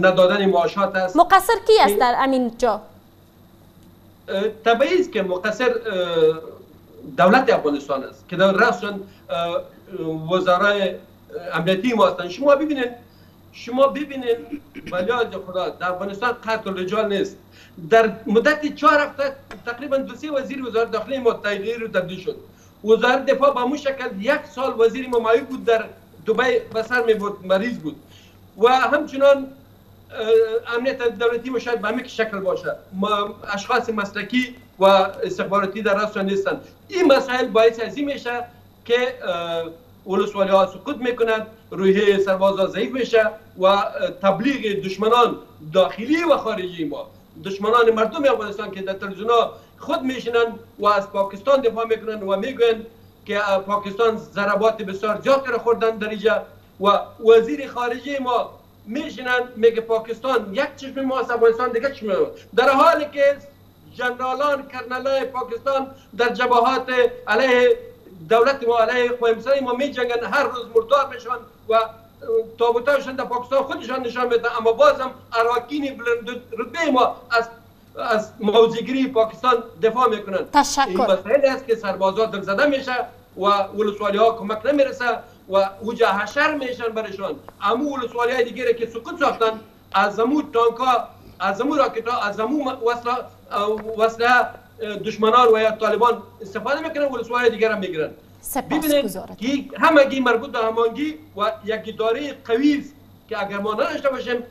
ندادن معاشات است. مقصر کی است در امین جا؟ طبیعی است که مقصر دولت افغانستان است. که در رسون وزرای امنیتی ما هستند شما ببینید شما ببینید ولی خدا در افغانستان قتل رجال نیست. در مدت چهار هفته تقریبا دو سه وزیر وزارت داخلی ما تغییر و تبدیل شد. وزارت دفاع به مو شکل یک سال وزیر ممایی بود در دبی به سر می بود مریض بود. و همچنان امنیت دولتی و شاید به همین شکل باشه. اشخاص مسلکی و استخباراتی در راست نیستند این مسائل باعث از میشه که ولسوالی ها سقوط می‌کنند روحیه سربازا ضعیف میشه و تبلیغ دشمنان داخلی و خارجی ما. دشمنان مردم افغانستان که در تلویزیون خود میشنن و از پاکستان دفاع می‌کنن و می‌گوین که پاکستان ضربات بسیار زیاد را خوردن در اینجا و وزیر خارجه ما میشنن میگه پاکستان یک چشم ما از افغانستان دیگه چشم در حالی که جنرالان کرنلای پاکستان در جبهات علیه دولت ما علیه قوی ما می جنگن هر روز مردار میشن و تابوتاشون در پاکستان خودشان نشان میدن. اما بازم اراکین بلند رتبه ما از از موزیگری پاکستان دفاع می‌کنن. تشکر. این مسئله است که سربازا دل زده میشه و ولسوالی ها کمک نمی‌رسه و وجه حشر میشن برشان امو ولسوالی های دیگه که سکوت ساختن از امو تانکا از امو راکت از امو وصله دشمنان و یا طالبان استفاده می‌کنن ولسوالی دیگر هم می‌گیرن. ببینید که همگی مربوط به همانگی و یک اداره قوی که اگر ما نداشته باشیم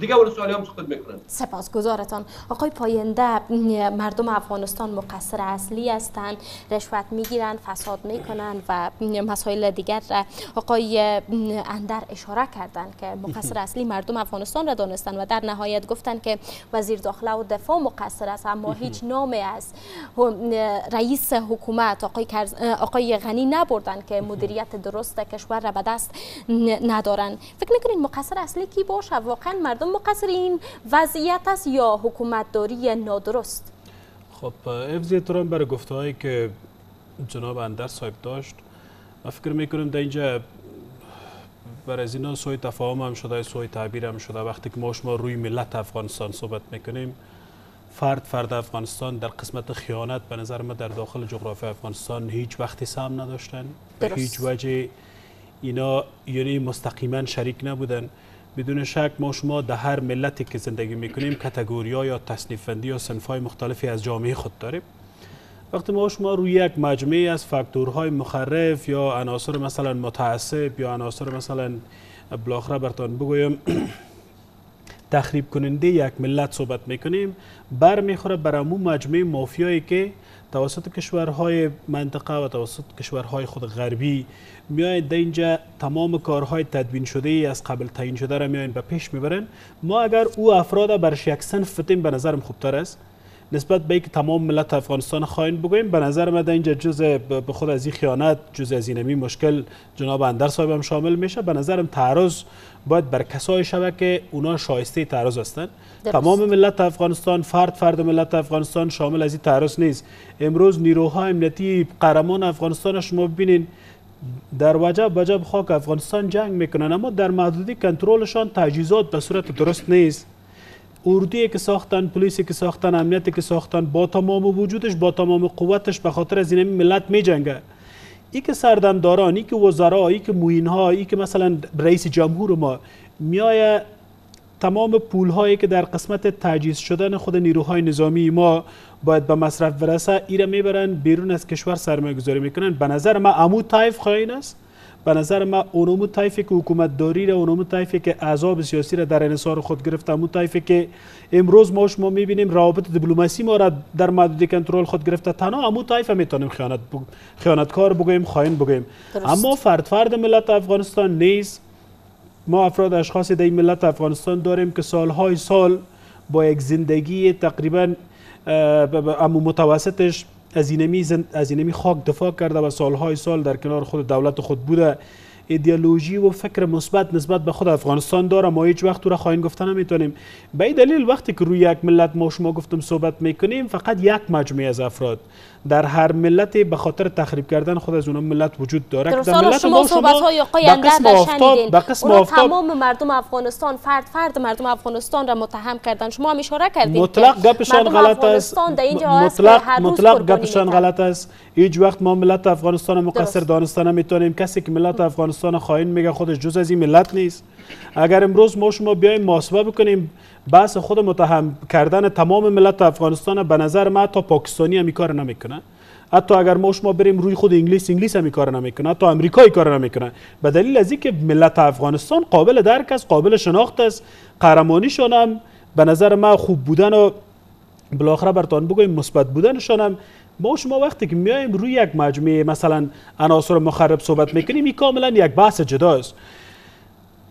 دیگه ولسوالی هم سقوط می‌کنن. سپاسگزارتان آقای پاینده مردم افغانستان مقصر اصلی هستند. رشوت می‌گیرند فساد می‌کنند و مسائل دیگر را آقای اندر اشاره کردند که مقصر اصلی مردم افغانستان را دانستند و در نهایت گفتند که وزیر داخله و دفاع مقصر است اما هیچ نامی از رئیس حکومت آقای, آقای غنی نبردند که مدیریت درست کشور را به دست ندارند. فکر می‌کنید مقصر اصلی کی باشه؟ واقعا مردم مقصر این وضعیت است یا حکومتداری نادرست؟ خب افز احترام برای گفته هایی که جناب اندر صاحب داشت. ما فکر می‌کنم در اینجا بر از اینا سوی تفاهم هم شده سوی تعبیر هم شده. وقتی که ما شما روی ملت افغانستان صحبت می‌کنیم فرد فرد افغانستان در قسمت خیانت به نظر ما در داخل جغرافی افغانستان هیچ وقتی سهم نداشتن. به هیچ وجه اینا یعنی مستقیما شریک نبودن. بدون شک ما شما در هر ملتی که زندگی می‌کنیم کتگوری یا تصنیف یا صنف های مختلفی از جامعه خود داریم. وقتی ما شما روی یک مجموعه از فاکتورهای مخرف یا عناصر مثلا متعصب یا عناصر مثلا بالاخره برتان بگویم تخریب کننده یک ملت صحبت می‌کنیم بر می‌خوره بر مجموعه مافیایی که توسط کشورهای منطقه و توسط کشورهای خود غربی میاید در اینجا تمام کارهای تدوین شده ای از قبل تعیین شده را میاین به پیش می‌برن. ما اگر او افراد برش یک سنف فتیم به نظرم خوبتر است. نسبت به اینکه تمام ملت افغانستان خواهیم بگویم به نظر من اینجا جز به خود از این خیانت جز از اینمی مشکل جناب اندر صاحب هم شامل میشه. به نظرم تعرض باید بر کسای شوه که اونا شایسته تعرض هستند تمام ملت افغانستان فرد فرد ملت افغانستان شامل از این تعرض نیست. امروز نیروهای امنیتی قهرمان افغانستان شما ببینین. در وجب وجب خاک افغانستان جنگ می‌کنن اما در محدودی کنترلشان تجهیزات به صورت درست نیست. اردویی که ساختن پلیسی که ساختن امنیتی که ساختن با تمام وجودش با تمام قوتش به خاطر از این ملت می جنگه ای که سردمداران ای که وزرا ای که موین ها ای که مثلا رئیس جمهور ما میایه تمام پول هایی که در قسمت تجهیز شدن خود نیروهای نظامی ما باید به مصرف برسه ایره می‌برن بیرون از کشور سرمایه گذاری می‌کنن. به نظر ما امو تایف خواهین است به نظر ما اونمو طایفی که حکومت داری را اونمو طایفی که عذاب سیاسی را در انصار خود گرفته امو طایفی که امروز ما شما می‌بینیم روابط دیپلماسی ما را در محدود کنترل خود گرفته. تنها امو طایفه می‌تونیم خیانت بگ... خیانتکار بگویم خاین بگویم اما فرد فرد ملت افغانستان نیست ما افراد اشخاصی در ملت افغانستان داریم که سالهای سال با یک زندگی تقریبا امو متوسطش از اینمی, از اینمی خاک دفاع کرده و سالهای سال در کنار خود دولت خود بوده. ایدئولوژی و فکر مثبت نسبت به خود افغانستان داره ما هیچ وقت تو را خواهیم گفتن نمی‌تونیم. به این دلیل وقتی که روی یک ملت ما شما گفتم صحبت می‌کنیم فقط یک مجموعه از افراد در هر ملت به خاطر تخریب کردن خود از اون ملت وجود داره در ملت شما صحبت های آقای به قسم آفتاب تمام مردم افغانستان فرد فرد مردم افغانستان را متهم کردن شما هم اشاره کردید مطلق گپشان غلط است. مطلق مطلق گپشان غلط است. هیچ وقت ما ملت افغانستان مقصر دانستان نمی‌تونیم کسی که ملت افغانستان خواهین میگه خودش جز از این ملت نیست. اگر امروز ما شما بیایم محاسبه بکنیم بحث خود متهم کردن تمام ملت افغانستان به نظر ما تا پاکستانی هم کار نمی‌کنه. حتی اگر ما شما بریم روی خود انگلیس انگلیس هم کار نمی‌کنه. حتی امریکایی کار نمی‌کنه. به دلیل از اینکه ملت افغانستان قابل درک است قابل شناخت است. قهرمانیشان هم به نظر ما خوب بودن و بالاخره برتان بگویم مثبت بودنشان هم ما شما وقتی که میایم روی یک مجموعه مثلا عناصر مخرب صحبت می‌کنیم این کاملا یک بحث جداست.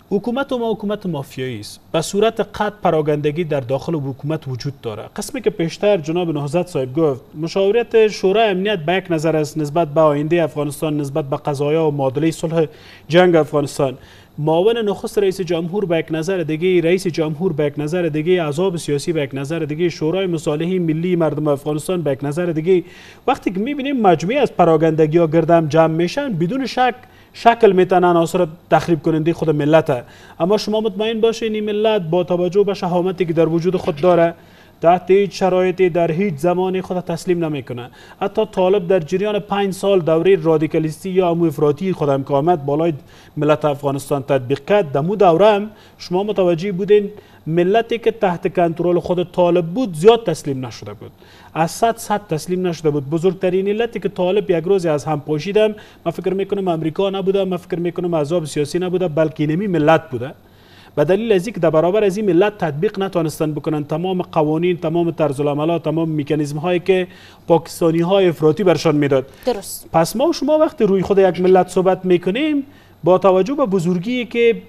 حکومت ما حکومت مافیایی است. به صورت قط پراگندگی در داخل حکومت وجود داره. قسمی که پیشتر جناب نهضت صاحب گفت مشاورت شورای امنیت به یک نظر است نسبت به آینده افغانستان نسبت به قضایا و معادله صلح جنگ افغانستان. معاون نخست رئیس جمهور به یک نظر دیگه رئیس جمهور به یک نظر دیگه احزاب سیاسی به یک نظر دیگه شورای مصالحه ملی مردم افغانستان به یک نظر دیگه. وقتی که می‌بینیم مجموعه از پراگندگی ها گردم جمع میشن بدون شک شکل میتن عناصر تخریب کننده خود ملت. اما شما مطمئن باشین این ملت با توجه به شهامتی که در وجود خود داره تحت هیچ شرایطی در هیچ زمانی خود تسلیم نمی‌کنه. حتی طالب در جریان پنج سال دوره رادیکالیستی یا امو افراطی خودم که آمد بالای ملت افغانستان تطبیق کرد. دمو دوره شما متوجه بودین ملتی که تحت کنترل خود طالب بود زیاد تسلیم نشده بود. از صد صد تسلیم نشده بود. بزرگترین علتی که طالب یک روزی از هم پاشیدم من فکر می‌کنم امریکا نبوده من فکر می‌کنم احزاب سیاسی نبوده بلکه نمی ملت بوده. به دلیل از اینکه در برابر از این ملت تطبیق نتونستن بکنن تمام قوانین تمام طرز العملات تمام مکانیزم هایی که پاکستانی های افراطی برشان می‌داد. درست. پس ما و شما وقتی روی خود یک ملت صحبت می‌کنیم با توجه به بزرگی که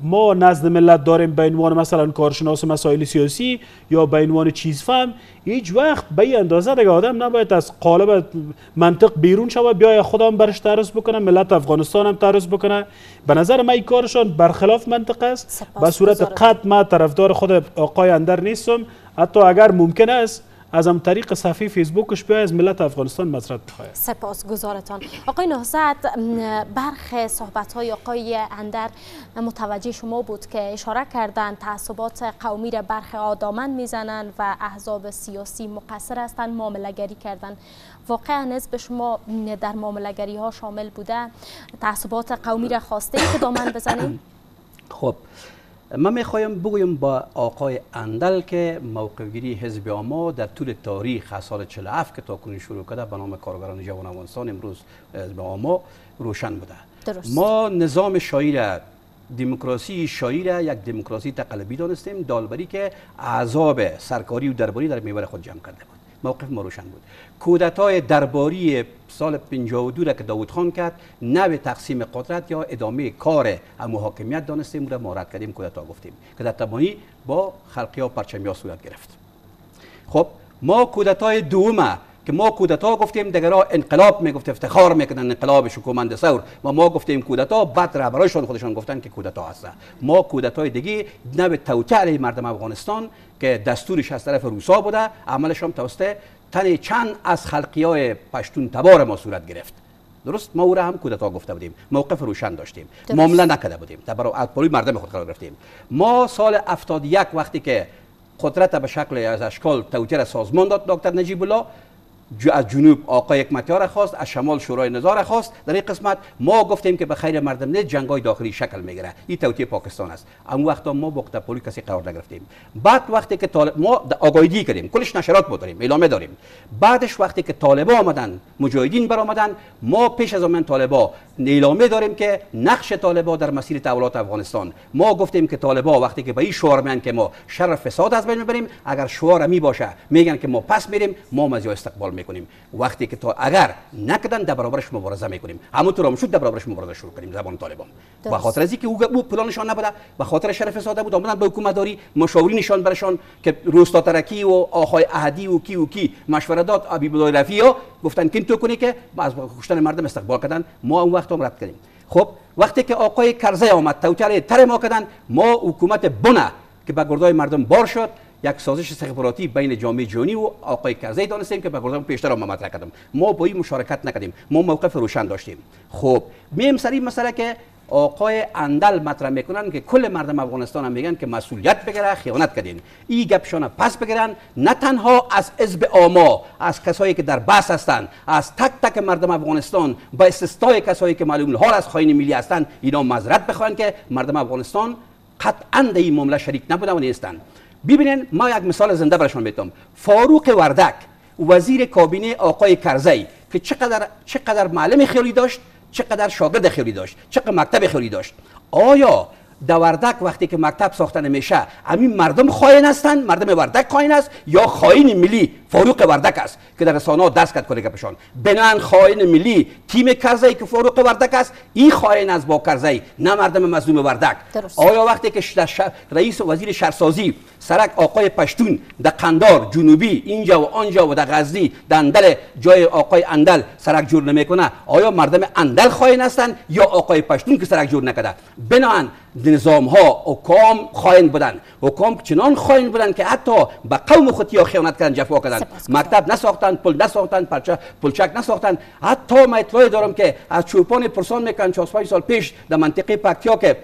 ما نزد ملت داریم به عنوان مثلا کارشناس مسائل سیاسی یا به عنوان چیز فهم هیچ وقت به این اندازه دیگه آدم نباید از قالب منطق بیرون شود بیای خودم برش تعرض بکنه ملت افغانستان هم تعرض بکنه. به نظر من این کارشان برخلاف منطق است. به صورت قط ما طرفدار خود آقای اندر نیستم. حتی اگر ممکن است از هم طریق صفحه فیسبوکش بیا از ملت افغانستان مطرح بخواهد سپاس گزارتان. آقای نهزت برخ صحبت های آقای اندر متوجه شما بود که اشاره کردن تعصبات قومی را برخ آدامن می‌زنن و احزاب سیاسی مقصر هستند معاملهگری کردن. واقعا به شما در معاملهگری ها شامل بوده تعصبات قومی را خواسته که دامن بزنیم؟ خب من می‌خوایم بگویم با آقای اندل که موقعگیری حزب آما در طول تاریخ از سال 47 که تاکنون شروع کرده به نام کارگران جوان افغانستان امروز حزب آما روشن بوده درست. ما نظام شایر دموکراسی شایر یک دموکراسی تقلبی دانستیم دالبری که اعضاب سرکاری و درباری در میبر خود جمع کرده بود موقف ما روشن بود. کودتای درباری سال 52 را که داوود خان کرد نوع تقسیم قدرت یا ادامه کار محاکمیت دانستیم را مارد کردیم کودتا گفتیم که در تبانی با خلقی ها پرچمی ها صورت گرفت. خب ما کودتای دومه که ما کودتا گفتیم دیگرها انقلاب می‌گفت افتخار می‌کنن انقلاب شکومند ثور و ما گفتیم کودتا بعد رهبرایشون خودشون گفتن که کودتا هست ما کودتای دیگه نوع توطئه مردم افغانستان که دستورش از طرف روسا بوده عملش هم توسط تن چند از خلقی های پشتون تبار ما صورت گرفت. درست؟ ما او را هم کودتا گفته بودیم. موقف روشن داشتیم. معامله نکرده بودیم. در برای مردم خود قرار گرفتیم. ما سال 71 وقتی که قدرت به شکل از اشکال توجیه سازمان داد دکتر نجیب الله از جنوب آقای حکمتیار خواست از شمال شورای نظار خواست. در این قسمت ما گفتیم که به خیر مردم نه جنگای داخلی شکل می‌گیره. این توطئه پاکستان است. اون وقت ما با پولی کسی قرار نگرفتیم. بعد وقتی که طالب ما آگاهی کردیم. کلش نشرات داریم اعلامه داریم. بعدش وقتی که طالبا آمدن مجاهدین برآمدن ما پیش از آمدن طالبا اعلامه داریم که نقش طالبا در مسیر تحولات افغانستان. ما گفتیم که طالبا وقتی که به این شعار میان که ما شر فساد از بین می‌بریم اگر شعار می باشه میگن که ما پس میریم ما مزیا استقبال می‌کنیم. وقتی که تا اگر نکدن در برابرش مبارزه می‌کنیم. همونطور هم شد در برابرش مبارزه شروع کنیم زبان طالبان. و خاطر از اینکه او پلانشان نبوده و خاطر شرف ساده بود آمدن به حکومت داری مشاورینشان برشان که روستا ترکی و آقای احدی و کی و کی مشوره داد ابی رفیع گفتن که تو کنی که از کشتن مردم استقبال کردن. ما اون وقت هم رد کردیم. خب وقتی که آقای کرزی آمد توتر تر ما کردن ما حکومت بنا که به گردای مردم بار شد. یک سازش استخباراتی بین جامعه جهانی و آقای کرزی. دانستیم که به گفتم پیشتر ما مطرح کردم. ما با این مشارکت نکردیم. ما موقف روشن داشتیم. خب میم سری مسئله که آقای اندل مطرح می‌کنن که کل مردم افغانستان هم میگن که مسئولیت بگیره خیانت کردین. این گپشان پس بگیرن. نه تنها از حزب آما از کسایی که در بس هستند از تک تک مردم افغانستان با استثنای کسایی که معلوم حال از خاین ملی هستند اینا معذرت بخواین که مردم افغانستان قطعا در این معامله شریک نبودن و نیستند ببینین ما یک مثال زنده برشون می‌تونم فاروق وردک وزیر کابینه آقای کرزی که چقدر چقدر معلم خیلی داشت چقدر شاگرد خیلی داشت چقدر مکتب خیلی داشت. آیا در وردک وقتی که مکتب ساخته نمیشه همین مردم خائن هستند مردم وردک خائن است یا خائن ملی؟ فاروق وردک است که در رسانه دست کرد کنه پشان بنان خائن ملی تیم کرزی که فاروق وردک است این خائن است با کرزی نه مردم مظلوم وردک. آیا وقتی که رئیس وزیر شهرسازی سرک آقای پشتون در قندار جنوبی اینجا و آنجا و در غزنی در اندل جای آقای اندل سرک جور نمی‌کنه آیا مردم اندل خائن هستند یا آقای پشتون که سرک جور نکرده؟ بنان نظام ها حکام خائن بودن. حکام چنان خائن بودن که حتی به قوم خودی خیانت کردن جفا کردن. مکتب نساختن پل نساختن پلچک پلچک نساختن. حتی ما اطلاع دارم که از چوپان پرسان می‌کنن 4 سال پیش در منطقه پکتیا که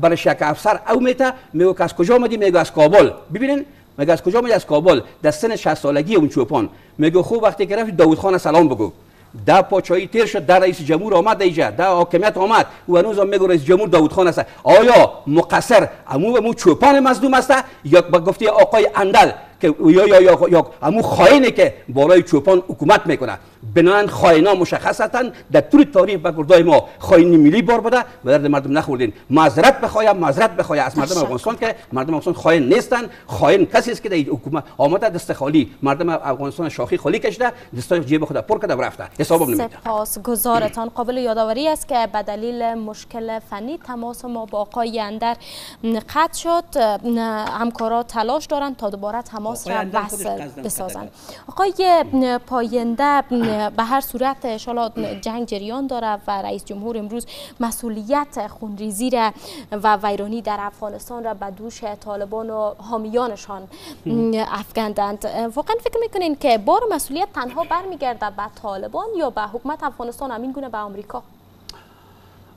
برای شک افسر او میته میگه که از کجا آمدی؟ میگه از کابل. ببینین میگه از کجا آمدی؟ از کابل. در سن 60 سالگی اون چوپان. میگه خوب وقتی که رفت داوود خان سلام بگو. در پاچایی تیر شد در رئیس جمهور آمد اینجا در حاکمیت آمد. و هنوز هم میگه رئیس جمهور داوود خان است. آیا مقصر امو امو چوپان مظلوم است؟ یا با گفته آقای اندل که یا یا یا, یا همون خائنه که بالای چوپان حکومت می‌کنه. بنان خائنا مشخص هستند در طول تاریخ به گردای ما خائنی ملی بار بوده. و درد مردم نخوردین. معذرت بخوایم معذرت بخوایم. از مردم افغانستان که مردم افغانستان خائن نیستن. خائن کسی است که در حکومت آمده دست خالی. مردم افغانستان شاخی خالی کشیده دستای جیب خود پر کرده و رفته. حسابم نمیده سپاسگزارتان. قابل یادآوری است که به دلیل مشکل فنی تماس ما با آقای اندر قطع شد. همکارا تلاش دارند تا دوباره تماس را وصل بسازند آقای پاینده به هر صورت انشالله جنگ جریان داره و رئیس جمهور امروز مسئولیت خونریزی و ویرانی در افغانستان را به دوش طالبان و حامیانشان افکندند واقعا فکر می‌کنین که بار مسئولیت تنها برمیگرده به طالبان یا به حکومت افغانستان؟ همین گونه به آمریکا.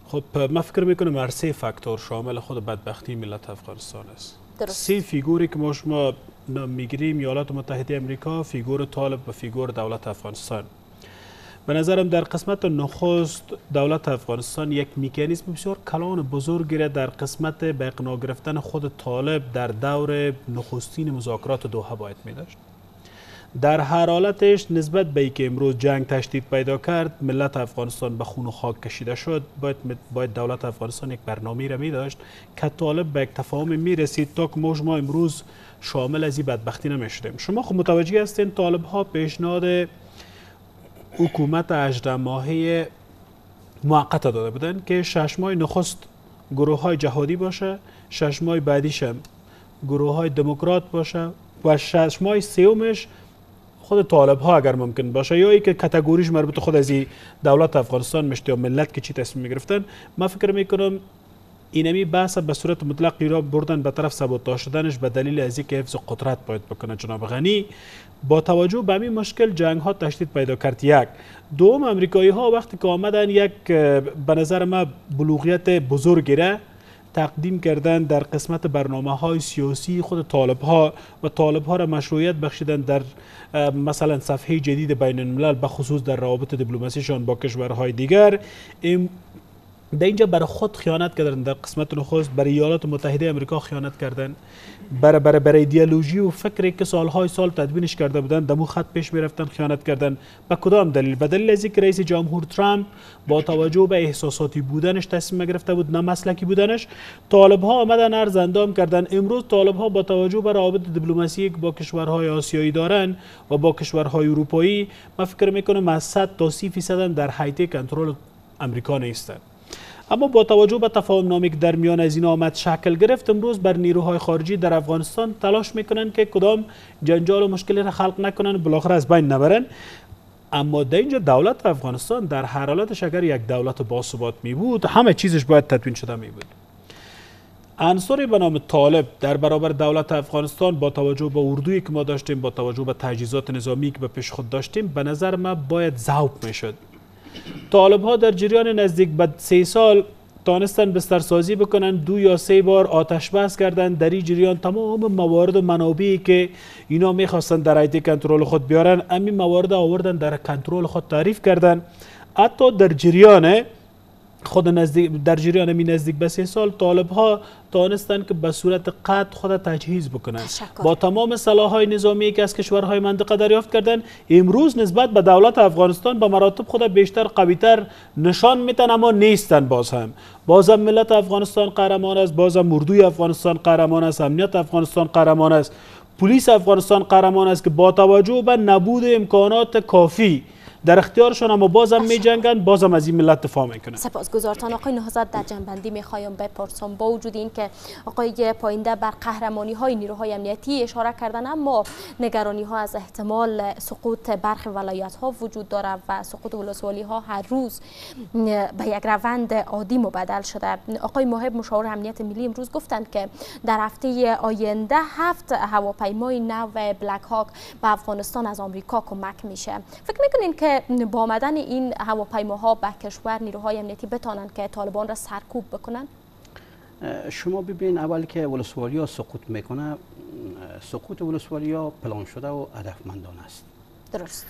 خب من فکر می‌کنم هر سه فاکتور شامل خود بدبختی ملت افغانستان است. سه figure ی که ما شما می‌گیریم ایالات متحده امریکا figure طالب و figure دولت افغانستان. به نظرم در قسمت نخست دولت افغانستان یک میکانیزم بسیار کلان بزرگی را در قسمت به گرفتن خود طالب در دور نخستین مذاکرات دوحه باید می داشت در هر حالتش نسبت به که امروز جنگ تشدید پیدا کرد ملت افغانستان به خون و خاک کشیده شد. باید, باید دولت افغانستان یک برنامه را می داشت که طالب به یک تفاهم می رسید تا که ما امروز شامل از این بدبختی نمی‌شدیم. شما خب متوجه هستین طالب ها پیشنهاد حکومت 18 ماهه موقت داده بودن که شش ماه نخست گروه های جهادی باشه شش ماه بعدیش هم گروه های دموکرات باشه و شش ماه سومش خود طالب ها اگر ممکن باشه یا ای که کتگوریش مربوط خود از دولت افغانستان مشتی یا ملت که چی تصمیم گرفتن ما فکر می‌کنم اینمی بحث به صورت مطلق را بردن به طرف سبوتاژ شدنش به دلیل از اینکه حفظ قدرت باید بکنه. جناب غنی با توجه به همین مشکل جنگ ها تشدید پیدا کرد. یک دوم امریکایی ها وقتی که آمدن یک به نظر ما بلوغیت بزرگی را تقدیم کردن در قسمت برنامه های سیاسی خود طالب ها و طالب ها را مشروعیت بخشیدن در مثلا صفحه جدید بین الملل به خصوص در روابط دیپلماسیشان با کشورهای دیگر. در اینجا برای خود خیانت کردن در قسمت نخست برای ایالات متحده امریکا خیانت کردن. برای برای برای ایدئولوژی و فکری که سالهای سال تدوینش کرده بودن دمو خط پیش می‌رفتن خیانت کردن. به کدام دلیل؟ به دلیل از رئیس جمهور ترامپ با توجه به احساساتی بودنش تصمیم گرفته بود نه مسلکی بودنش. طالب ها آمدن ارز اندام کردن. امروز طالب ها با توجه به روابط دیپلماسی با کشورهای آسیایی دارن و با کشورهای اروپایی ما فکر می‌کنم از 100 تا 30 فیصد در حیطه کنترل امریکا نیستند اما با توجه به تفاهم نامی که در میان از این آمد شکل گرفت امروز بر نیروهای خارجی در افغانستان تلاش می‌کنن که کدام جنجال و مشکلی را خلق نکنن بالاخره از بین نبرن اما در اینجا دولت افغانستان در هر حالتش اگر یک دولت باثبات می بود. همه چیزش باید تدوین شده می بود. عنصری به نام طالب در برابر دولت افغانستان با توجه به اردویی که ما داشتیم با توجه به تجهیزات نظامی که به پیش خود داشتیم به نظر ما باید ذوب می‌شد. طالب ها در جریان نزدیک به سه سال تانستن بسترسازی بکنن دو یا سه بار آتش بس کردن. در این جریان تمام موارد و منابعی که اینا می‌خواستن در ایتی کنترل خود بیارن همین موارد آوردن در کنترل خود تعریف کردن. حتی در جریان خود نزدیک در جریان می نزدیک به سه سال طالب ها تانستن که به صورت قطع خود تجهیز بکنند با تمام های نظامی که از کشورهای منطقه دریافت کردن امروز نسبت به دولت افغانستان به مراتب خود بیشتر قویتر نشان میتن اما نیستن باز هم. بازم ملت افغانستان قهرمان است بازم اردوی افغانستان قهرمان است امنیت افغانستان قهرمان است. پلیس افغانستان قهرمان است که با توجه به نبود امکانات کافی در اختیارشون اما بازم می جنگن بازم از این ملت دفاع می‌کنن سپاسگزارتان. آقای نهزت در جنبندی می‌خوایم بپرسم. با وجود این که آقای پاینده بر قهرمانی های نیروهای امنیتی اشاره کردن اما نگرانی ها از احتمال سقوط برخی ولایت ها وجود داره و سقوط ولسوالی ها هر روز به یک روند عادی مبدل شده. آقای محب مشاور امنیت ملی امروز گفتند که در هفته آینده هفت هواپیمای نو بلک هاک به افغانستان از آمریکا کمک میشه. فکر می‌کنین که با آمدن این هواپیماها به کشور نیروهای امنیتی بتانند که طالبان را سرکوب بکنن شما ببین اول که ولسوالی ها سقوط می‌کنه سقوط ولسوالی ها پلان شده و هدفمندانه است. درست.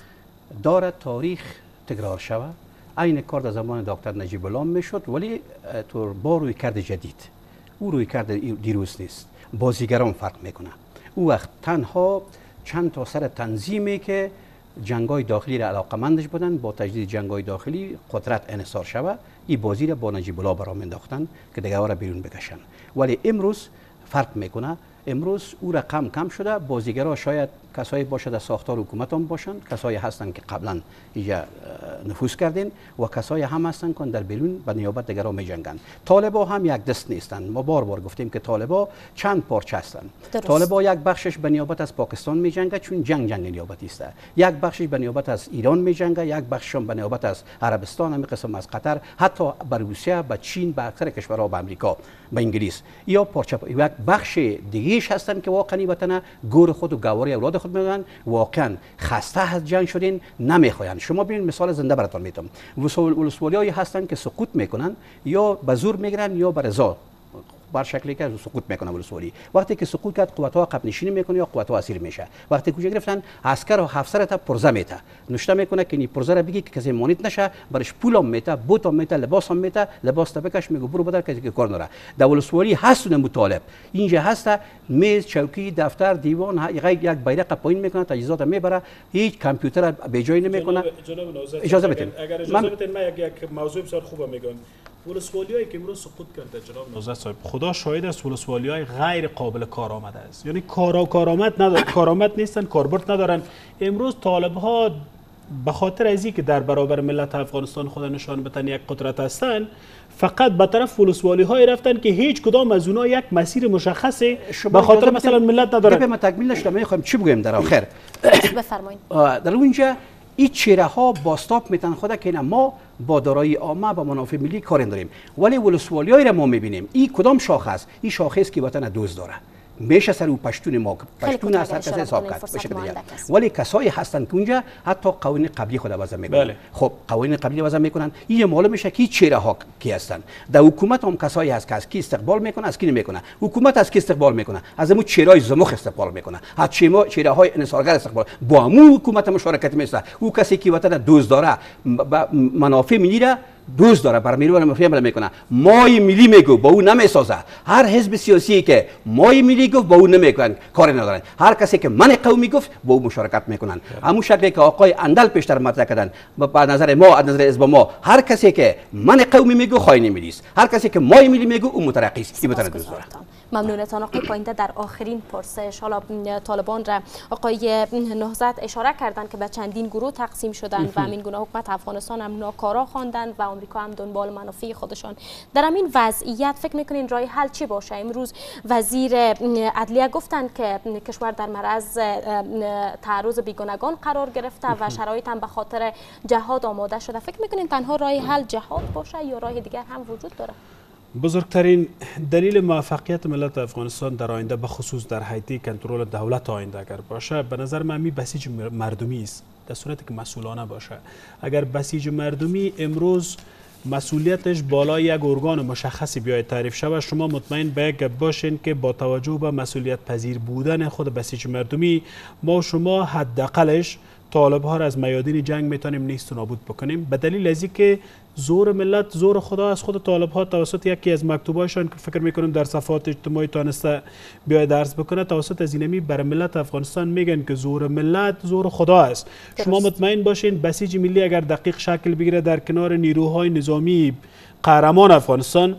دارد تاریخ تکرار شود این کار در زمان دکتر نجیب الله می‌شد ولی تو با روی کرد جدید. او روی کرد دیروز نیست. بازیگران فرق می‌کنه. او وقت تنها چند تا سر تنظیمی که جنگای داخلی را علاقمندش بودن با تجدید جنگای داخلی قدرت انصار شوه این بازی را با نجیب الله برام انداختن که دیگه را بیرون بکشن ولی امروز فرق می‌کنه. امروز او رقم کم شده. بازیگرا شاید کسایی باشه در ساختار حکومت هم باشن کسایی هستن که قبلا اینجا نفوذ کردین و کسایی هم هستن که در بیرون به نیابت دیگرها می جنگن طالبا هم یک دست نیستن. ما بار بار گفتیم که طالبا چند پارچه هستن. طالبا یک بخشش به نیابت از پاکستان می جنگه چون جنگ جنگ نیابتی است. یک بخشش به نیابت از ایران می جنگه یک بخشش به نیابت از عربستان همین قسم از قطر حتی به روسیه به چین به اکثر کشورها به امریکا به انگلیس. یا پارچه یک بخش دیگهش هستن که واقعا وطن گور خود و گواری اولاد خود میگن واقعا خسته از جنگ شدین نمی‌خواین. شما ببین مثال زنده براتون میتم ولسوالی هستن که سقوط می‌کنن یا به زور می‌گیرن یا به رضا بر شکلی که سقوط می‌کنه ولسوالی وقتی که سقوط کرد قوت ها قبل نشینی می‌کنه یا قوت ها اسیر میشه. وقتی کجا گرفتن عسکر و افسر تا پرزه میته. نشته می‌کنه که این پرزه را بگی که کسی مانیت نشه برش پولم میته بوتم میته لباس هم میته لباس تا بکش میگه برو بدر کسی که کار نره در ولسوالی هست مطالب. اینجا هست میز چوکی دفتر دیوان یک بیرق پایین می‌کنه تجهیزات می‌بره. هیچ کامپیوتر به جای نمی‌کنه. اجازه بدین. اگر اجازه بدین من یک موضوع بسیار خوبه میگم. ولسوالی هایی که امروز سقوط کرده جناب نوزد صاحب خدا شاهد است ولسوالی های غیر قابل کارآمد است. یعنی کارا کارآمد ندارن کارآمد نیستن کاربرد ندارن. امروز طالب ها به خاطر از که در برابر ملت افغانستان خود نشان بتن یک قدرت هستند فقط به طرف ولسوالی های رفتن که هیچ کدام از اونها یک مسیر مشخصی به خاطر مثلا ملت ندارن. به ما تکمیل نشده می‌خوایم چی بگویم در آخر؟ بفرمایید. در اونجا این چهره ها باستاب میتن خود که ما با دارایی عامه و منافع ملی کار داریم. ولی ولسوالی را ما می‌بینیم. این کدام شاخه است؟ این شاخه است که وطن دوست داره. میشه سر او پشتون ما پشتون از هر کسی حساب کرد. ولی کسایی هستند که اونجا حتی قوانین قبلی خود وضع می‌کنن. بله. خب قوانین قبلی وضع می‌کنن. این معلوم میشه که چهره ها کی هستند در حکومت هم کسایی هست که از کی استقبال می‌کنه از کی نمی‌کنه حکومت از کی استقبال می‌کنه؟ از امو چهره زمخ استقبال می‌کنه. از چهره چهره های انصارگر استقبال. با امو حکومت مشارکت میسته او کسی که وطن دوست داره منافع ملی دوست داره بر مافیا عمل می‌کنه. مای ملی میگو با او نمی‌سازه. هر حزب سیاسی که مای ملی گفت با او نمی‌کنن کار ندارن. هر کسی که من قومی گفت با او مشارکت می‌کنن. همون شکلی که آقای اندل پیشتر مطرح کردن با نظر ما از نظر حزب ما هر کسی که من قومی میگو خاینی ملی هر کسی که مای ملی میگو او مترقی است. این دوست داره ممنونتان. آقای پایینده در آخرین پرسش حالا طالبان را آقای نهزت اشاره کردند که به چندین گروه تقسیم شدن و همین گونه حکومت افغانستان هم ناکارا خواندند و آمریکا هم دنبال منافع خودشان. در همین وضعیت فکر می‌کنین راه حل چی باشه؟ امروز وزیر عدلیه گفتند که کشور در معرض تعرض بیگانگان قرار گرفته و شرایط هم به خاطر جهاد آماده شده. فکر می‌کنین تنها راه حل جهاد باشه یا راه دیگر هم وجود داره؟ بزرگترین دلیل موفقیت ملت افغانستان در آینده به خصوص در حیطه کنترل دولت آینده اگر باشه به نظر من بسیج مردمی است در صورتی که مسئولانه باشه. اگر بسیج مردمی امروز مسئولیتش بالای یک ارگان مشخصی بیاید تعریف شود شما مطمئن به باشین که با توجه به مسئولیت پذیر بودن خود بسیج مردمی ما شما حداقلش طالب ها را از میادین جنگ می‌تونیم نیست و نابود بکنیم. به دلیل از که زور ملت زور خدا از خود طالب ها توسط یکی از مکتوبایشان که فکر می‌کنم در صفحات اجتماعی تانسته بیاید درس بکنه توسط از اینمی بر ملت افغانستان میگن که زور ملت زور خدا است. شما مطمئن باشین بسیج ملی اگر دقیق شکل بگیره در کنار نیروهای نظامی قهرمان افغانستان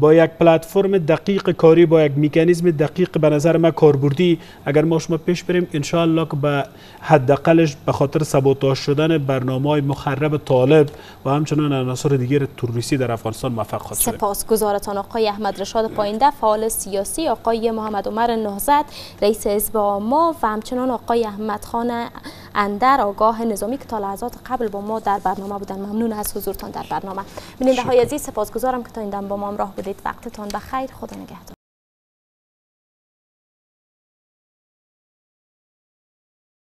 با یک پلتفرم دقیق کاری با یک مکانیزم دقیق به نظر ما کاربردی. اگر ما شما پیش بریم ان که به حداقلش به خاطر سبوتاژ شدن برنامه های مخرب طالب و همچنان عناصر دیگر تروریستی در افغانستان موفق خواهد شد. سپاسگزارتان آقای احمد رشاد پاینده فعال سیاسی آقای محمد عمر نهزت رئیس حزب ما و همچنان آقای احمد خان اندر آگاه نظامی که تا لحظات قبل با ما در برنامه بودن. ممنون از حضورتان در برنامه. بیننده های عزیز سپاسگزارم که تا این دم با ما همراه بودید. وقتتان بخیر. خدا نگهدار.